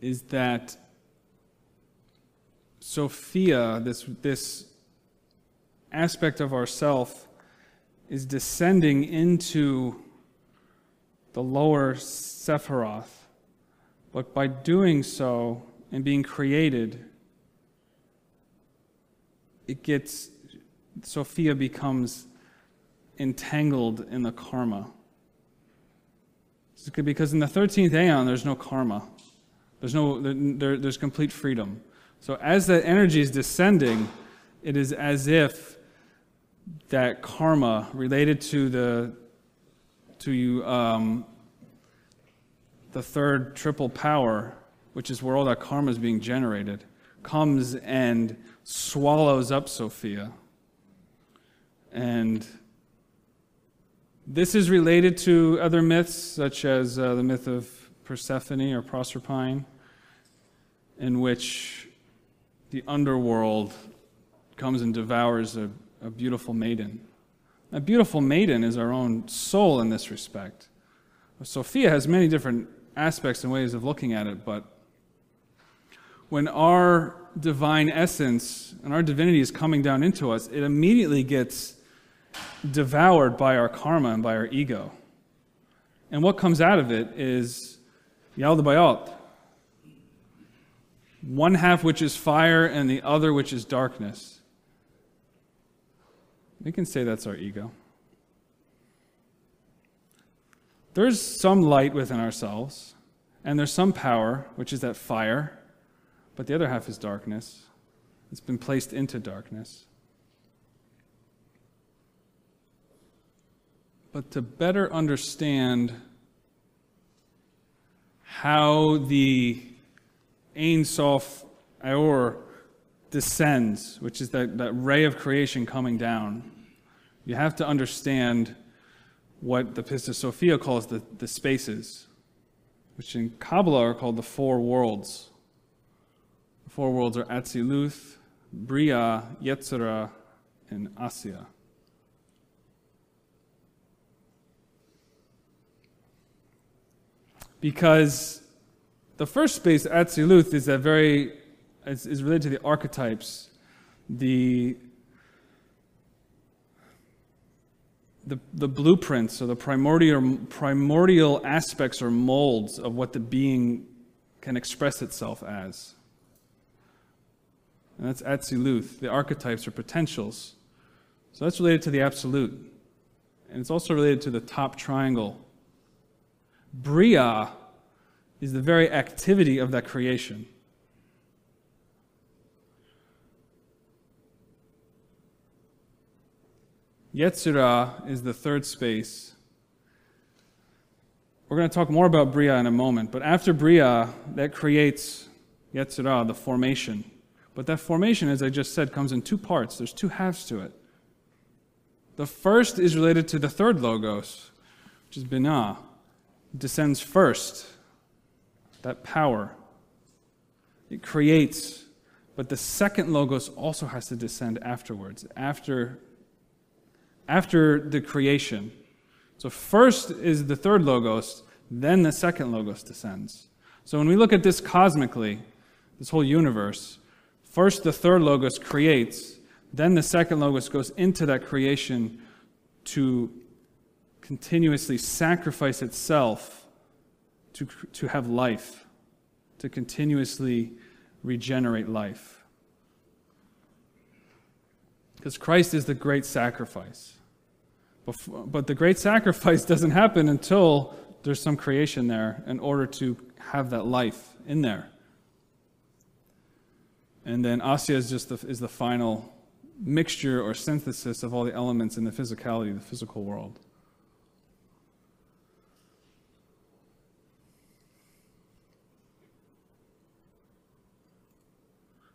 is that Sophia, this, this aspect of ourself, is descending into the lower Sephiroth. But by doing so and being created, it gets Sophia becomes entangled in the karma. Because in the 13th aeon, there's no karma. There's, no, there, there's complete freedom. So as that energy is descending, it is as if that karma related to the to you um, the third triple power, which is where all that karma is being generated, comes and swallows up Sophia. And this is related to other myths, such as uh, the myth of Persephone or Proserpine, in which the underworld comes and devours a, a beautiful maiden. A beautiful maiden is our own soul in this respect. Sophia has many different aspects and ways of looking at it, but when our divine essence and our divinity is coming down into us, it immediately gets devoured by our karma and by our ego. And what comes out of it is Yaldabaoth. One half which is fire and the other which is darkness. We can say that's our ego. There's some light within ourselves, and there's some power, which is that fire, but the other half is darkness. It's been placed into darkness. but to better understand how the Ein Sof Aur descends, which is that, that ray of creation coming down, you have to understand what the Pistis Sophia calls the, the spaces, which in Kabbalah are called the four worlds. Four worlds are Atziluth, Bria, Yetzirah, and Asiya. because the first space, Atziluth, is a very is, is related to the archetypes, the the, the blueprints or the primordial, primordial aspects or molds of what the being can express itself as. And that's Atziluth. The archetypes or potentials. So that's related to the absolute. And it's also related to the top triangle Bria is the very activity of that creation. Yetzirah is the third space, we're going to talk more about Bria in a moment, but after Bria, that creates Yetzirah, the formation. But that formation, as I just said, comes in two parts. There's two halves to it. The first is related to the third logos, which is Binah. Descends first, that power. It creates, but the second logos also has to descend afterwards, after, after the creation. So first is the third logos, then the second logos descends. So when we look at this cosmically, this whole universe, first the third logos creates, then the second logos goes into that creation to continuously sacrifice itself to, to have life, to continuously regenerate life. Because Christ is the great sacrifice. But the great sacrifice [LAUGHS] doesn't happen until there's some creation there in order to have that life in there. And then Asya is just the, is the final mixture or synthesis of all the elements in the physicality, the physical world.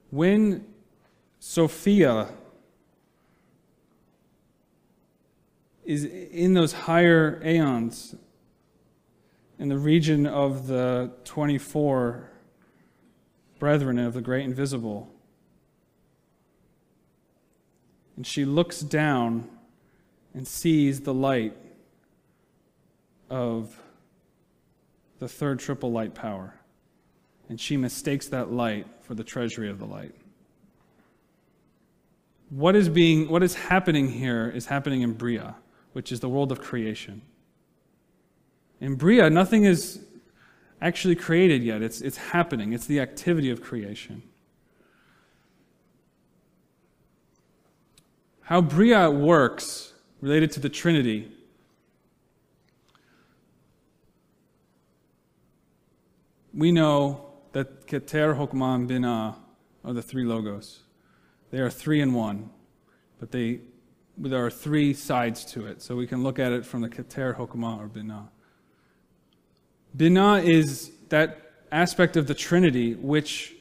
When Sophia is in those higher aeons, in the region of the 24 brethren of the great invisible. And she looks down and sees the light of the third triple light power. And she mistakes that light for the treasury of the light. What is, being, what is happening here is happening in Bria which is the world of creation. In Bria, nothing is actually created yet, it's, it's happening, it's the activity of creation. How Bria works related to the Trinity. We know that Keter, Hokmah, and Binah are the three logos. They are three in one, but they there are three sides to it. So we can look at it from the Keter, Hokmah, or Binah. Binah is that aspect of the Trinity which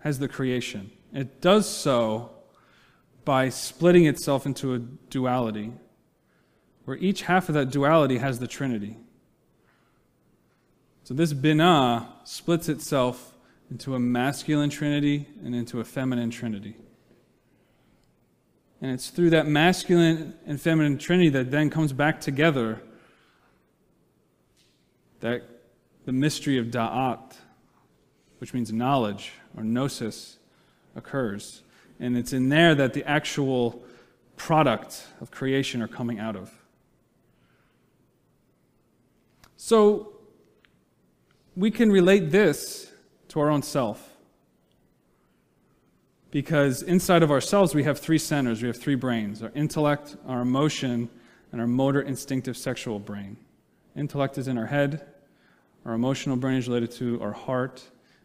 has the creation. It does so by splitting itself into a duality, where each half of that duality has the Trinity. So this Binah splits itself into a masculine Trinity and into a feminine Trinity. And it's through that masculine and feminine trinity that then comes back together that the mystery of da'at, which means knowledge or gnosis, occurs. And it's in there that the actual product of creation are coming out of. So we can relate this to our own self. Because inside of ourselves, we have three centers, we have three brains our intellect, our emotion, and our motor instinctive sexual brain. Intellect is in our head, our emotional brain is related to our heart,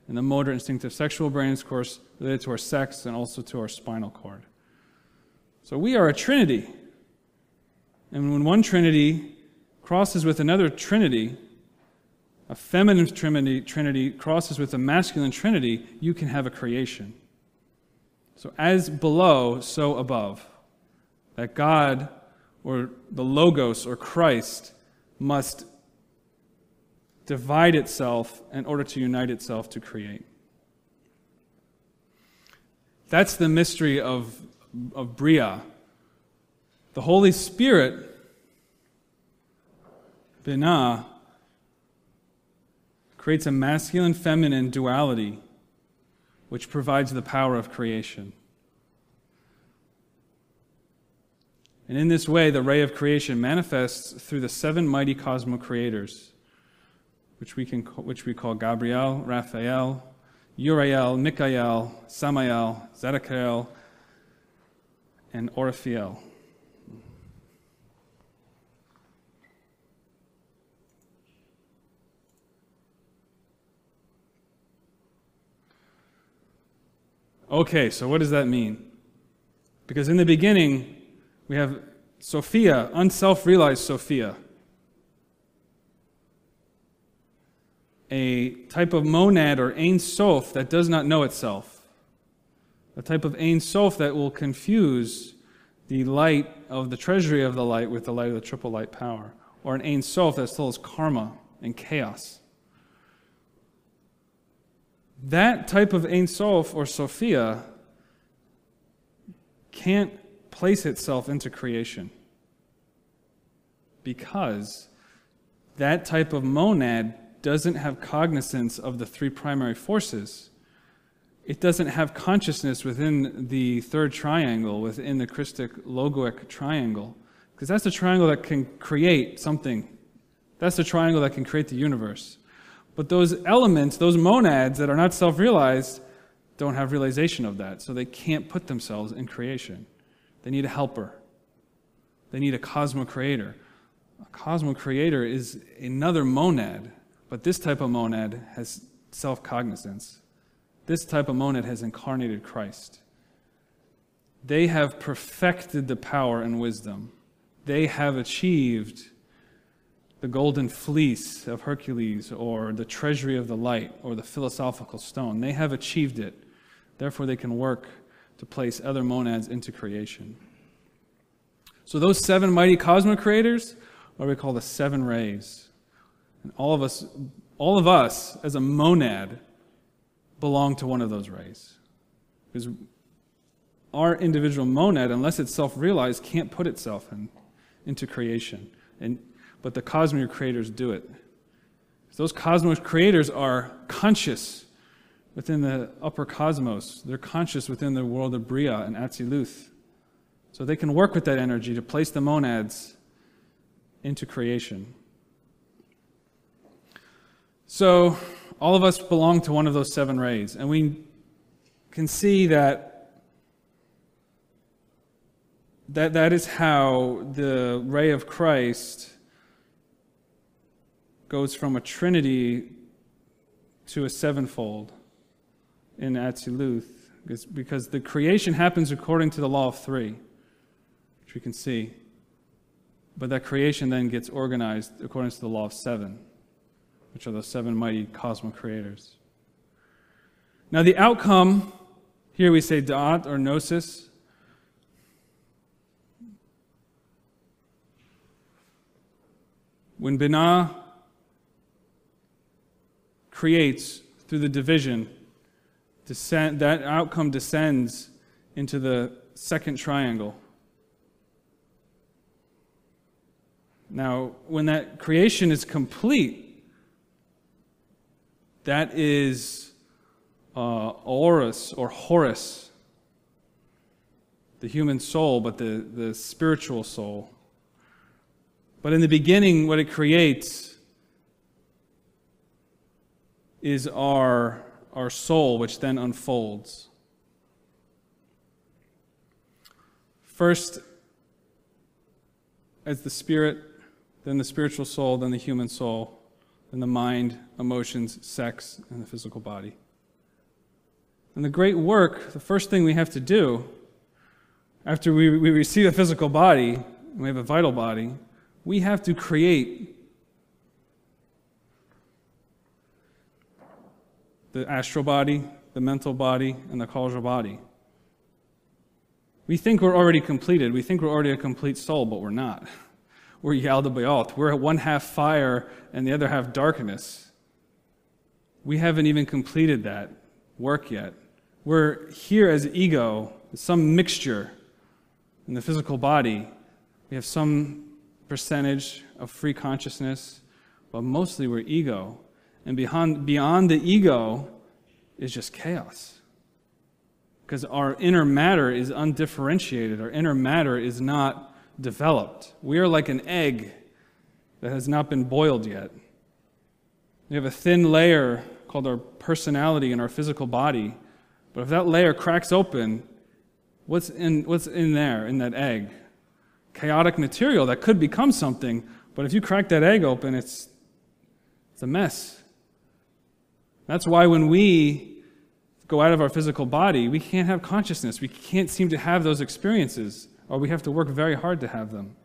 and the motor instinctive sexual brain is, of course, related to our sex and also to our spinal cord. So we are a trinity. And when one trinity crosses with another trinity, a feminine trinity, trinity crosses with a masculine trinity, you can have a creation. So, as below, so above. That God, or the Logos, or Christ, must divide itself in order to unite itself to create. That's the mystery of, of Bria. The Holy Spirit, Binah, creates a masculine feminine duality which provides the power of creation. And in this way, the ray of creation manifests through the seven mighty cosmo creators, which we, can, which we call Gabriel, Raphael, Uriel, Michael, Samael, Zedekiel, and Orphiel. Okay, so what does that mean? Because in the beginning, we have Sophia, unself realized Sophia. A type of monad or Ein Sof that does not know itself. A type of Ein Sof that will confuse the light of the treasury of the light with the light of the triple light power. Or an Ein Sof that still is karma and chaos. That type of Ein Sof or Sophia can't place itself into creation because that type of monad doesn't have cognizance of the three primary forces. It doesn't have consciousness within the third triangle, within the Christic logoic triangle, because that's the triangle that can create something. That's the triangle that can create the universe. But those elements, those monads that are not self realized, don't have realization of that, so they can't put themselves in creation. They need a helper, they need a cosmo creator. A cosmo creator is another monad, but this type of monad has self cognizance. This type of monad has incarnated Christ. They have perfected the power and wisdom. They have achieved the golden fleece of Hercules or the treasury of the light or the philosophical stone. They have achieved it. Therefore, they can work to place other monads into creation. So, those seven mighty cosmic creators what we call the seven rays. And all of us, all of us as a monad belong to one of those rays. Because our individual monad, unless it's self-realized, can't put itself in, into creation. And, but the cosmic creators do it. Those cosmos creators are conscious within the upper cosmos. They're conscious within the world of Bria and Atziluth. So they can work with that energy to place the monads into creation. So, all of us belong to one of those seven rays, and we can see that that, that is how the ray of Christ goes from a trinity to a sevenfold in Atziluth, because the creation happens according to the law of three, which we can see. But that creation then gets organized according to the law of seven, which are the seven mighty cosmic creators. Now, the outcome, here we say Daath or gnosis. When Binah creates through the division, descend, that outcome descends into the second triangle. Now, when that creation is complete, that is uh, Horus or Horus, the human soul, but the, the spiritual soul. But in the beginning, what it creates is our, our soul, which then unfolds. First, as the spirit then the spiritual soul, then the human soul, then the mind, emotions, sex, and the physical body. And the great work, the first thing we have to do after we, we receive a physical body, and we have a vital body, we have to create the astral body, the mental body, and the causal body. We think we're already completed. We think we're already a complete soul, but we're not. We're Yaldabaoth. We're one half fire and the other half darkness. We haven't even completed that work yet. We're here as ego, some mixture in the physical body. We have some percentage of free consciousness, but mostly we're ego. And beyond, beyond the ego is just chaos. Because our inner matter is undifferentiated, our inner matter is not developed. We are like an egg that has not been boiled yet. We have a thin layer called our personality in our physical body. But if that layer cracks open, what's in, what's in there, in that egg? Chaotic material that could become something, but if you crack that egg open, it's, it's a mess. That's why when we go out of our physical body, we can't have consciousness. We can't seem to have those experiences or we have to work very hard to have them.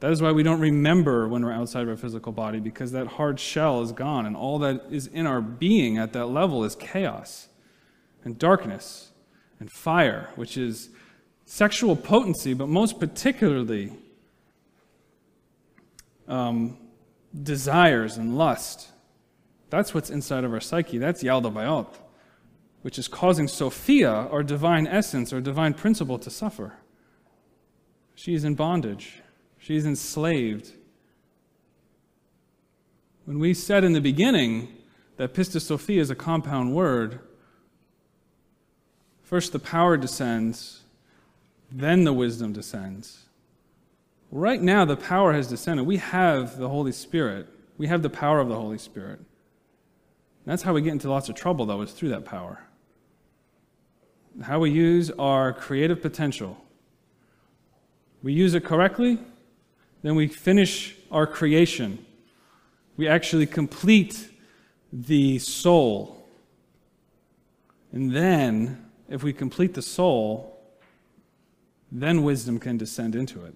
That is why we don't remember when we're outside of our physical body, because that hard shell is gone, and all that is in our being at that level is chaos and darkness and fire, which is sexual potency, but most particularly um, desires and lust. That's what's inside of our psyche. That's Yaldabaoth, which is causing Sophia, our divine essence, our divine principle, to suffer. She's in bondage. She's enslaved. When we said in the beginning that pistis sophia is a compound word, first the power descends, then the wisdom descends. Right now, the power has descended. We have the Holy Spirit. We have the power of the Holy Spirit. That's how we get into lots of trouble, though, is through that power. How we use our creative potential. We use it correctly, then we finish our creation. We actually complete the soul. And then, if we complete the soul, then wisdom can descend into it.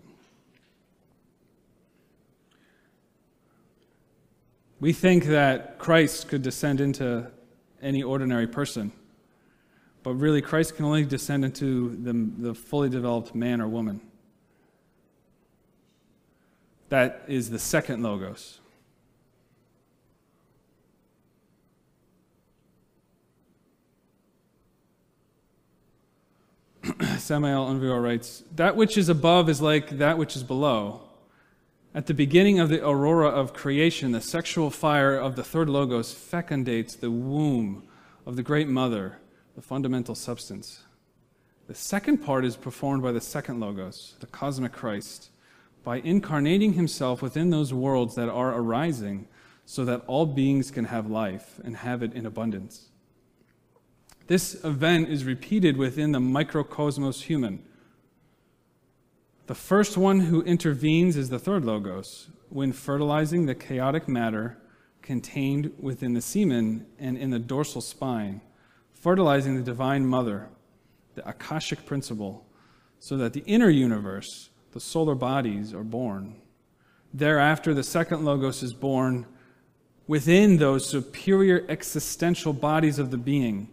We think that Christ could descend into any ordinary person, but really, Christ can only descend into the, the fully developed man or woman. That is the second logos. [CLEARS THROAT] Samael Aun writes, That which is above is like that which is below. At the beginning of the aurora of creation, the sexual fire of the third logos fecundates the womb of the great mother, the fundamental substance. The second part is performed by the second logos, the cosmic Christ by incarnating himself within those worlds that are arising so that all beings can have life and have it in abundance. This event is repeated within the microcosmos human. The first one who intervenes is the third logos, when fertilizing the chaotic matter contained within the semen and in the dorsal spine, fertilizing the divine mother, the Akashic principle, so that the inner universe, the solar bodies are born. Thereafter, the second Logos is born within those superior existential bodies of the being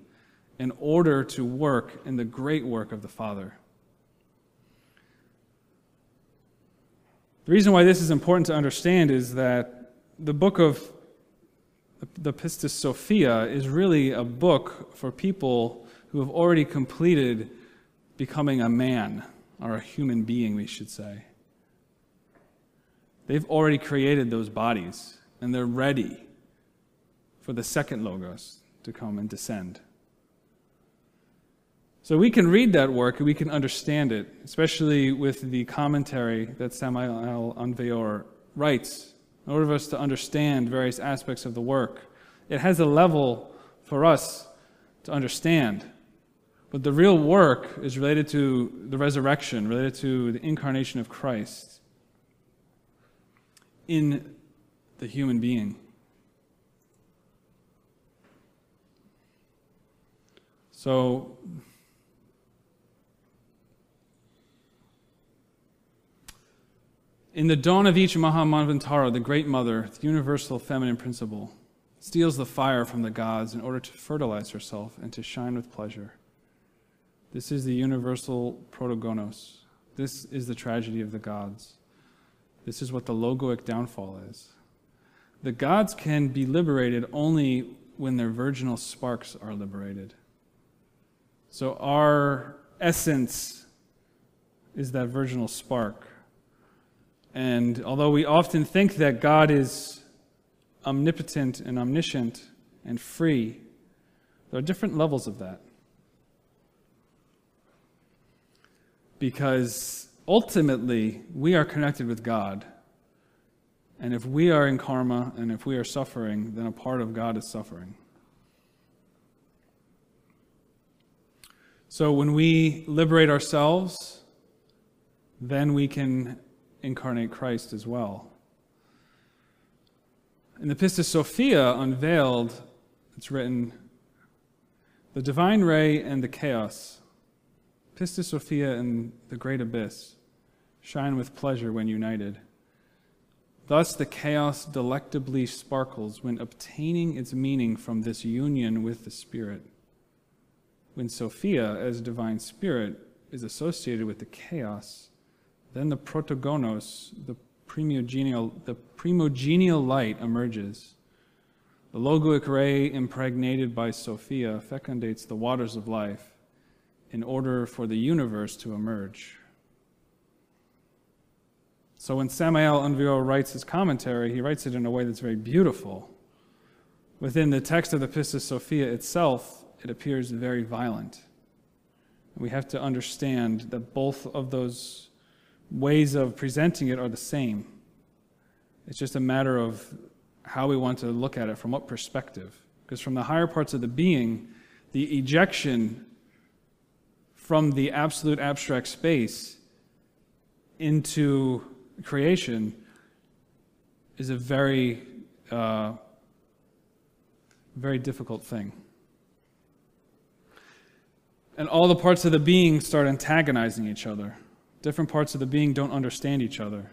in order to work in the great work of the Father. The reason why this is important to understand is that the book of the Pistis Sophia is really a book for people who have already completed becoming a man or a human being, we should say. They've already created those bodies, and they're ready for the second Logos to come and descend. So we can read that work and we can understand it, especially with the commentary that Samael Aun Weor writes, in order for us to understand various aspects of the work. It has a level for us to understand. But the real work is related to the resurrection, related to the incarnation of Christ in the human being. So, in the dawn of each Mahamanvantara, the Great Mother, the universal feminine principle, steals the fire from the gods in order to fertilize herself and to shine with pleasure. This is the universal protogonos. This is the tragedy of the gods. This is what the logoic downfall is. The gods can be liberated only when their virginal sparks are liberated. So our essence is that virginal spark. And although we often think that God is omnipotent and omniscient and free, there are different levels of that. Because ultimately we are connected with God. And if we are in karma and if we are suffering, then a part of God is suffering. So when we liberate ourselves, then we can incarnate Christ as well. In the Pistis Sophia unveiled, it's written, the divine ray and the chaos Pistis Sophia and the great abyss shine with pleasure when united. Thus, the chaos delectably sparkles when obtaining its meaning from this union with the Spirit. When Sophia, as divine spirit, is associated with the chaos, then the protogonos, the primogenial, the primogenial light emerges. The logoic ray impregnated by Sophia fecundates the waters of life in order for the universe to emerge. So when Samael Aun Weor writes his commentary, he writes it in a way that's very beautiful. Within the text of the Pistis Sophia itself, it appears very violent. We have to understand that both of those ways of presenting it are the same. It's just a matter of how we want to look at it, from what perspective. Because from the higher parts of the being, the ejection from the absolute abstract space into creation is a very, uh, very difficult thing. And all the parts of the being start antagonizing each other. Different parts of the being don't understand each other.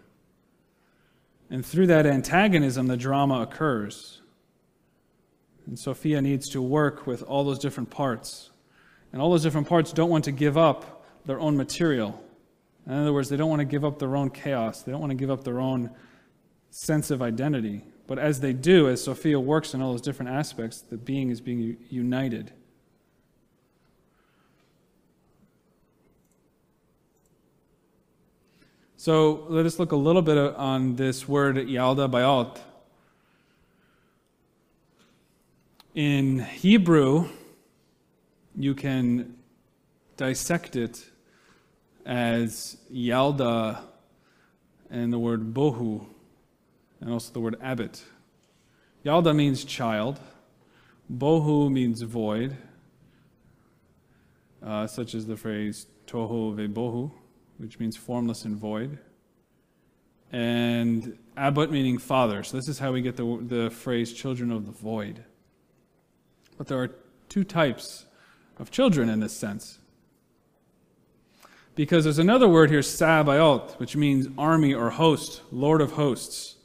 And through that antagonism, the drama occurs. And Sophia needs to work with all those different parts. And all those different parts don't want to give up their own material. In other words, they don't want to give up their own chaos. They don't want to give up their own sense of identity. But as they do, as Sophia works in all those different aspects, the being is being united. So let us look a little bit uh, on this word Yaldabaoth. In Hebrew, you can dissect it as Yalda and the word Bohu, and also the word Abbot. Yalda means child, Bohu means void, uh, such as the phrase Tohu ve Bohu which means formless and void, and Abbot meaning father. So this is how we get the, the phrase children of the void. But there are two types of children in this sense. Because there's another word here, Sabaoth, which means army or host, Lord of hosts.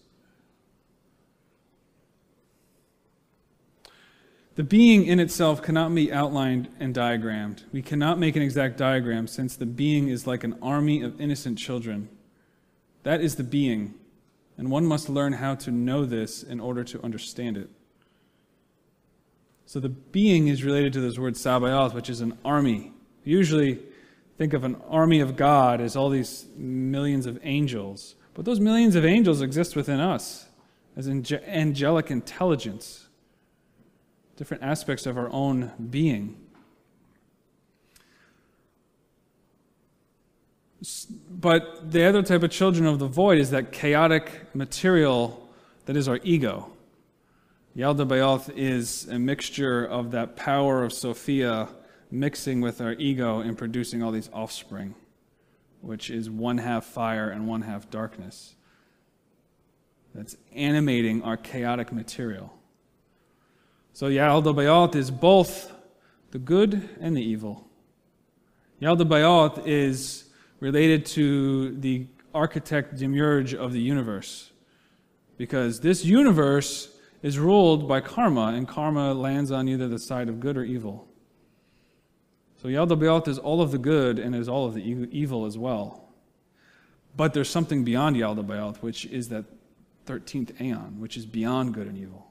The being in itself cannot be outlined and diagrammed. We cannot make an exact diagram since the being is like an army of innocent children. That is the being, and one must learn how to know this in order to understand it. So the being is related to this word Sabaoth, which is an army. Usually think of an army of God as all these millions of angels, but those millions of angels exist within us as angelic intelligence different aspects of our own being. But the other type of children of the void is that chaotic material that is our ego. Yaldabaoth is a mixture of that power of Sophia mixing with our ego and producing all these offspring, which is one half fire and one half darkness. That's animating our chaotic material. So Yaldabaoth is both the good and the evil. Yaldabaoth is related to the architect demiurge of the universe. Because this universe is ruled by karma, and karma lands on either the side of good or evil. So Yaldabaoth is all of the good and is all of the evil as well. But there's something beyond Yaldabaoth, which is that 13th aeon, which is beyond good and evil.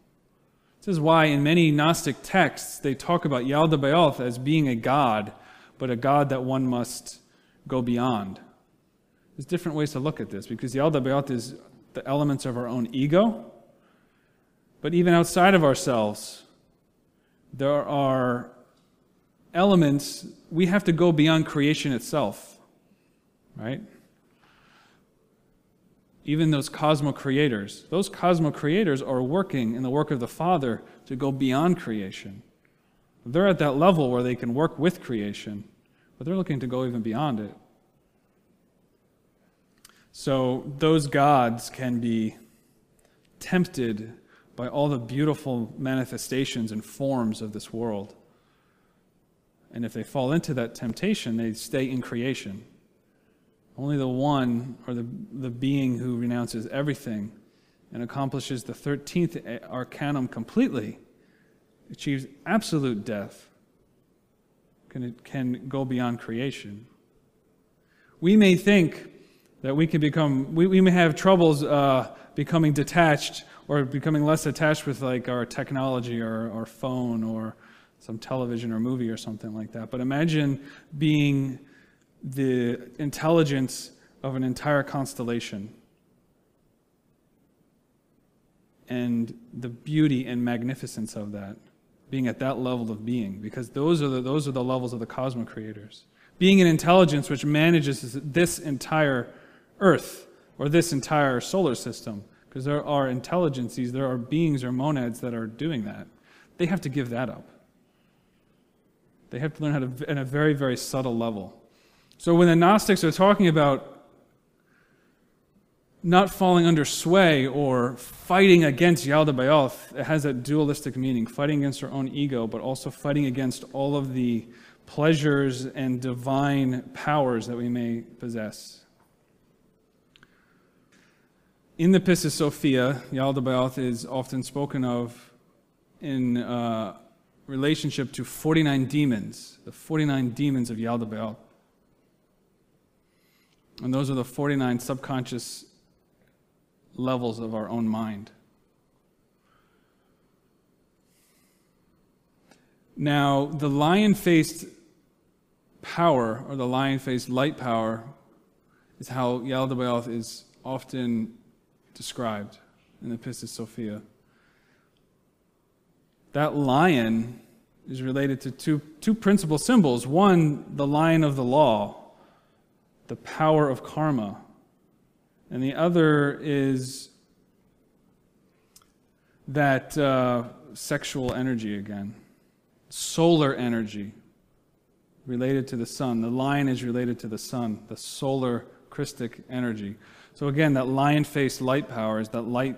This is why in many Gnostic texts they talk about Yaldabaoth as being a god, but a god that one must go beyond. There's different ways to look at this because Yaldabaoth is the elements of our own ego, but even outside of ourselves, there are elements we have to go beyond creation itself, right? even those cosmo creators, those cosmo creators are working in the work of the Father to go beyond creation. They're at that level where they can work with creation, but they're looking to go even beyond it. So those gods can be tempted by all the beautiful manifestations and forms of this world. And if they fall into that temptation, they stay in creation. Only the one, or the, the being who renounces everything, and accomplishes the 13th arcanum completely, achieves absolute death, can, can go beyond creation. We may think that we can become, we, we may have troubles uh, becoming detached or becoming less attached with like our technology or our phone or some television or movie or something like that. But imagine being the intelligence of an entire constellation and the beauty and magnificence of that being at that level of being because those are the, those are the levels of the cosmic creators being an intelligence which manages this entire earth or this entire solar system because there are intelligences there are beings or monads that are doing that they have to give that up they have to learn how to, at a very, very subtle level. So when the Gnostics are talking about not falling under sway or fighting against Yaldabaoth, it has that dualistic meaning fighting against our own ego, but also fighting against all of the pleasures and divine powers that we may possess. In the Pistis Sophia, Yaldabaoth is often spoken of in uh, relationship to 49 demons, the 49 demons of Yaldabaoth. And those are the 49 subconscious levels of our own mind. Now, the lion faced power, or the lion faced light power, is how Yaldabaoth is often described in the Pistis Sophia that lion is related to two, two principal symbols. One, the lion of the law, the power of karma. And the other is that uh, sexual energy again, solar energy related to the sun. The lion is related to the sun, the solar Christic energy. So again, that lion faced light power is that light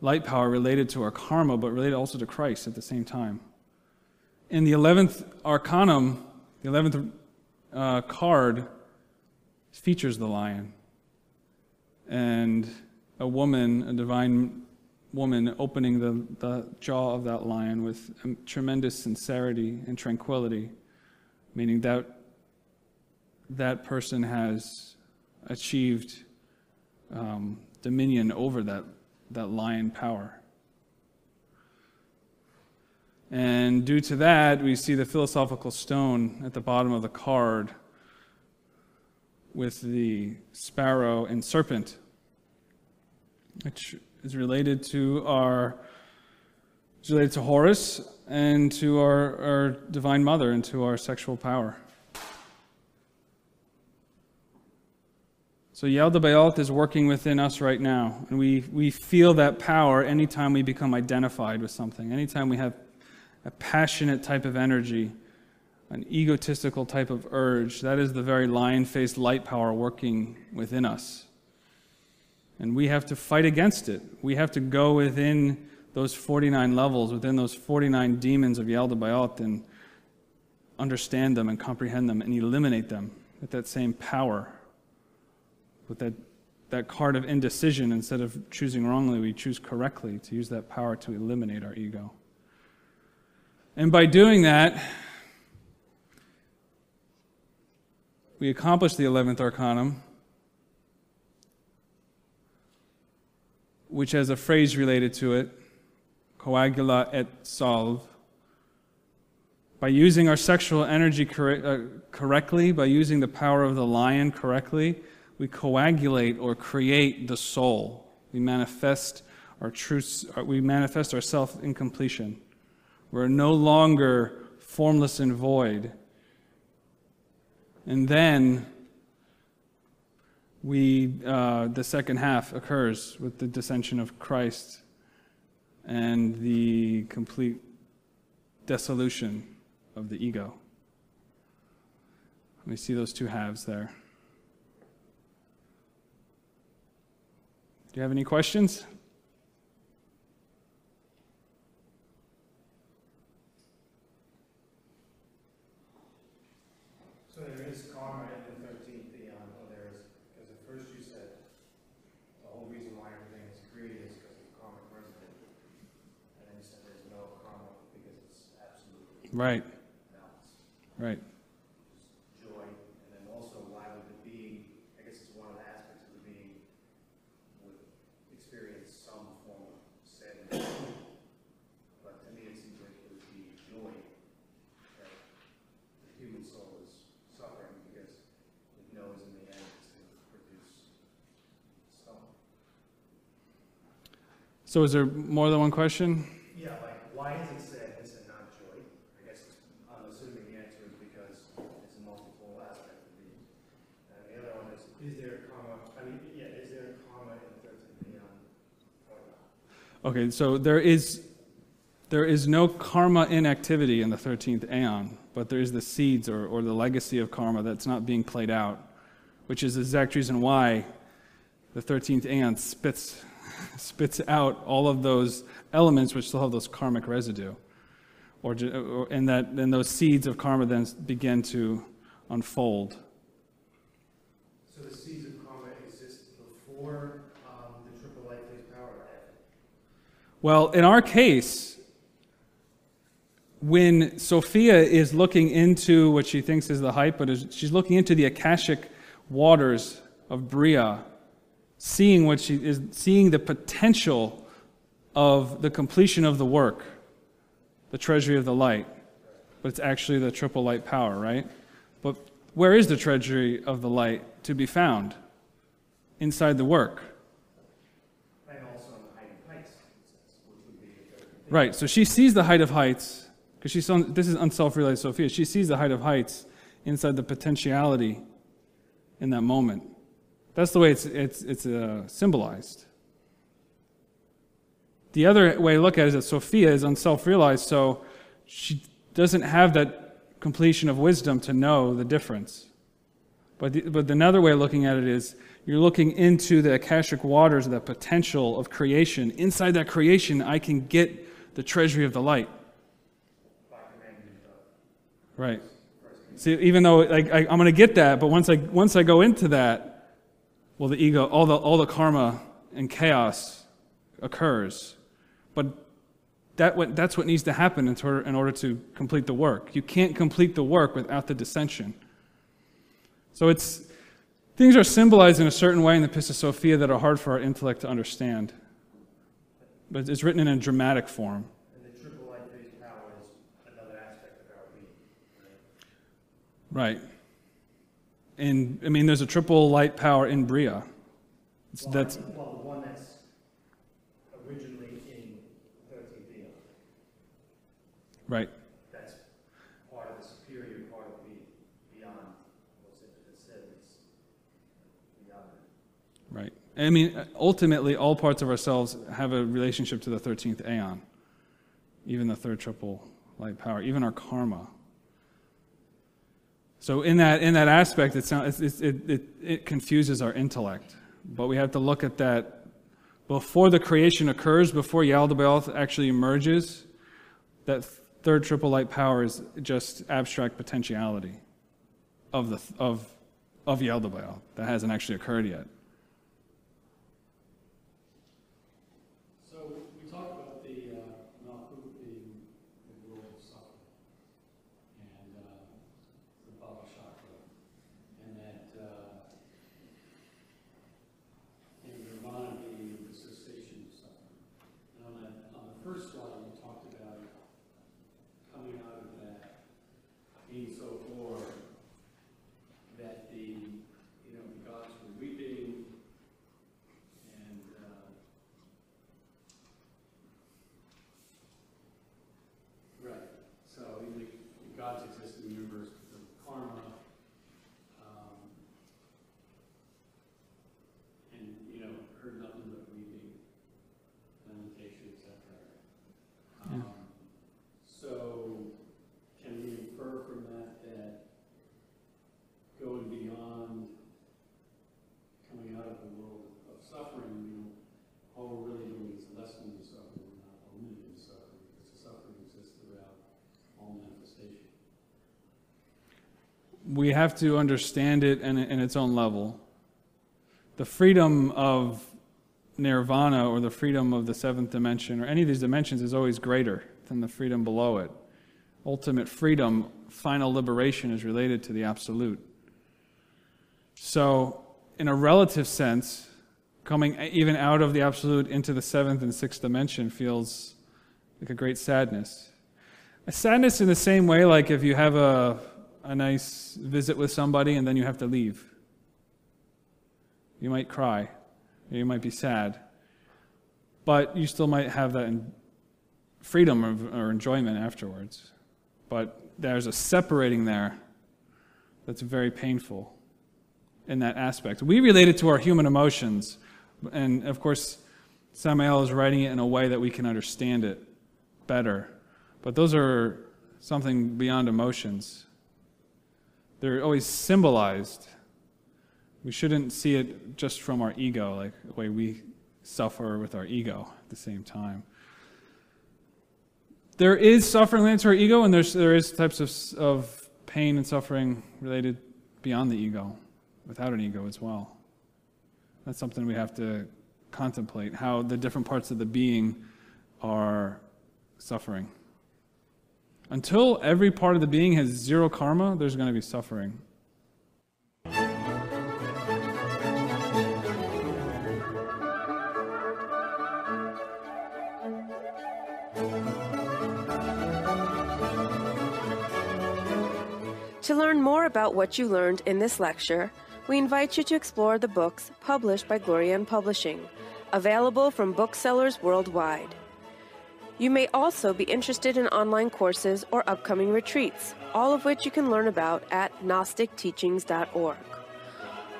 light power related to our karma, but related also to Christ at the same time. In the 11th arcanum, the 11th uh, card features the lion. And a woman, a divine woman, opening the, the jaw of that lion with tremendous sincerity and tranquility, meaning that that person has achieved um, dominion over that that lion power. And due to that, we see the philosophical stone at the bottom of the card with the sparrow and serpent, which is related to our related to Horus and to our, our divine mother and to our sexual power. So Yaldabaoth is working within us right now, and we, we feel that power anytime we become identified with something, anytime we have a passionate type of energy, an egotistical type of urge. That is the very lion faced light power working within us. And we have to fight against it. We have to go within those 49 levels, within those 49 demons of Yaldabaoth, and understand them and comprehend them and eliminate them with that same power with that, that card of indecision, instead of choosing wrongly, we choose correctly to use that power to eliminate our ego. And by doing that, we accomplish the 11th arcanum, which has a phrase related to it coagula et solve. By using our sexual energy cor- uh, correctly, by using the power of the lion correctly, we coagulate or create the soul. We manifest our truths, we manifest ourselves in completion. We're no longer formless and void. And then we, uh, the second half occurs with the dissension of Christ and the complete dissolution of the ego. We see those two halves there. Do you have any questions? So there is karma in the 13th aeon, or there is, because at first you said the whole reason why everything is created is because of karma present. And then you said there's no karma because it's absolutely Right. Right. So is there more than one question? Yeah, like, why is it sadness and not joy? I guess I'm assuming the answer is because it's a multiple aspect of being. And the other one is, is there a karma, I mean, yeah, is there a karma in the thirteenth aeon or not? Okay, so there is there is no karma inactivity in the 13th aeon, but there is the seeds or, or the legacy of karma that's not being played out, which is the exact reason why the 13th aeon spits, spits out all of those elements which still have those karmic residue. Or, or, and, that, and those seeds of karma then begin to unfold. So the seeds of karma exist before um, the triple light phase power? Well, in our case, when Sophia is looking into what she thinks is the height, but is, she's looking into the Akashic waters of Bria, seeing what she is seeing the potential of the completion of the work, the treasury of the light. But it's actually the triple light power, right? But where is the treasury of the light to be found? Inside the work. And also the height of heights, it says, which would be the thirteenth. Right. So she sees the height of heights because she's on, this is unself-realized Sophia. She sees the height of heights inside the potentiality in that moment. That's the way it's it's it's uh, symbolized. The other way to look at it is that Sophia is unself-realized, so she doesn't have that completion of wisdom to know the difference. But the, but another way of looking at it is you're looking into the Akashic waters, the potential of creation. Inside that creation, I can get the treasury of the light. Right. See, even though like, I, I'm going to get that, but once I once I go into that, well, the ego, all the all the karma and chaos occurs. But that what, that's what needs to happen in order, in order to complete the work. You can't complete the work without the dissension. So it's things are symbolized in a certain way in the Pistis Sophia that are hard for our intellect to understand. But it's written in a dramatic form. And the triple light is another aspect of our being, Right. And I mean, there's a triple light power in Bria. Well, that's Well, the one that's originally in thirteenth aeon, right. that's part of the superior part of being, beyond, what's it, it said it's beyond it. Right. I mean, ultimately, all parts of ourselves have a relationship to the 13th aeon, even the third triple light power, even our karma. So, in that, in that aspect, it, sounds, it, it, it, it confuses our intellect. But we have to look at that before the creation occurs, before Yaldabaoth actually emerges, that third triple light power is just abstract potentiality of, the, of, of Yaldabaoth that hasn't actually occurred yet. So we talked about the uh, Malkut being the world of suffering, and uh, the Bhavachakra, and that uh, and Nirvana being the cessation of suffering. And on that, on the first slide, you talked about coming out of that being so bored that the you know the gods were weeping and. Uh, Right, so in the, God's exist in the universe because of karma, um, and, you know, heard nothing but weeping, lamentation, et cetera. Yeah. Um, So, can we infer from that that going beyond, coming out of the world of suffering, you know, all we're really doing is lessening the suffering, not eliminating the suffering, because the suffering exists throughout all manifestation. We have to understand it in, in its own level. The freedom of nirvana or the freedom of the seventh dimension or any of these dimensions is always greater than the freedom below it. ultimate freedom, final liberation is related to the absolute. So, in a relative sense, coming even out of the absolute into the seventh and sixth dimension feels like a great sadness. A sadness in the same way, like if you have a, a nice visit with somebody and then you have to leave. You might cry, you might be sad, but you still might have that freedom or enjoyment afterwards. But there's a separating there that's very painful in that aspect. We relate it to our human emotions, and of course, Samael is writing it in a way that we can understand it better. But those are something beyond emotions. They're always symbolized. We shouldn't see it just from our ego, like the way we suffer with our ego at the same time. There is suffering related to our ego, and there's, there is types of, of pain and suffering related beyond the ego, without an ego as well. That's something we have to contemplate how the different parts of the being are suffering. Until every part of the being has zero karma, there's going to be suffering. To learn more about what you learned in this lecture, we invite you to explore the books published by Glorian Publishing, available from booksellers worldwide. You may also be interested in online courses or upcoming retreats, all of which you can learn about at GnosticTeachings.org.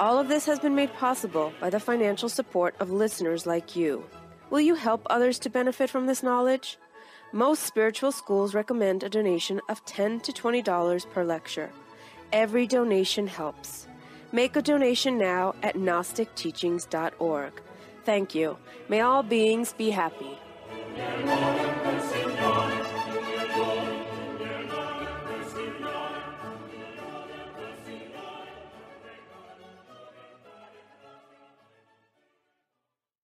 All of this has been made possible by the financial support of listeners like you. Will you help others to benefit from this knowledge? Most spiritual schools recommend a donation of 10 to $20 per lecture. Every donation helps. Make a donation now at GnosticTeachings.org. Thank you. May all beings be happy. Yeah,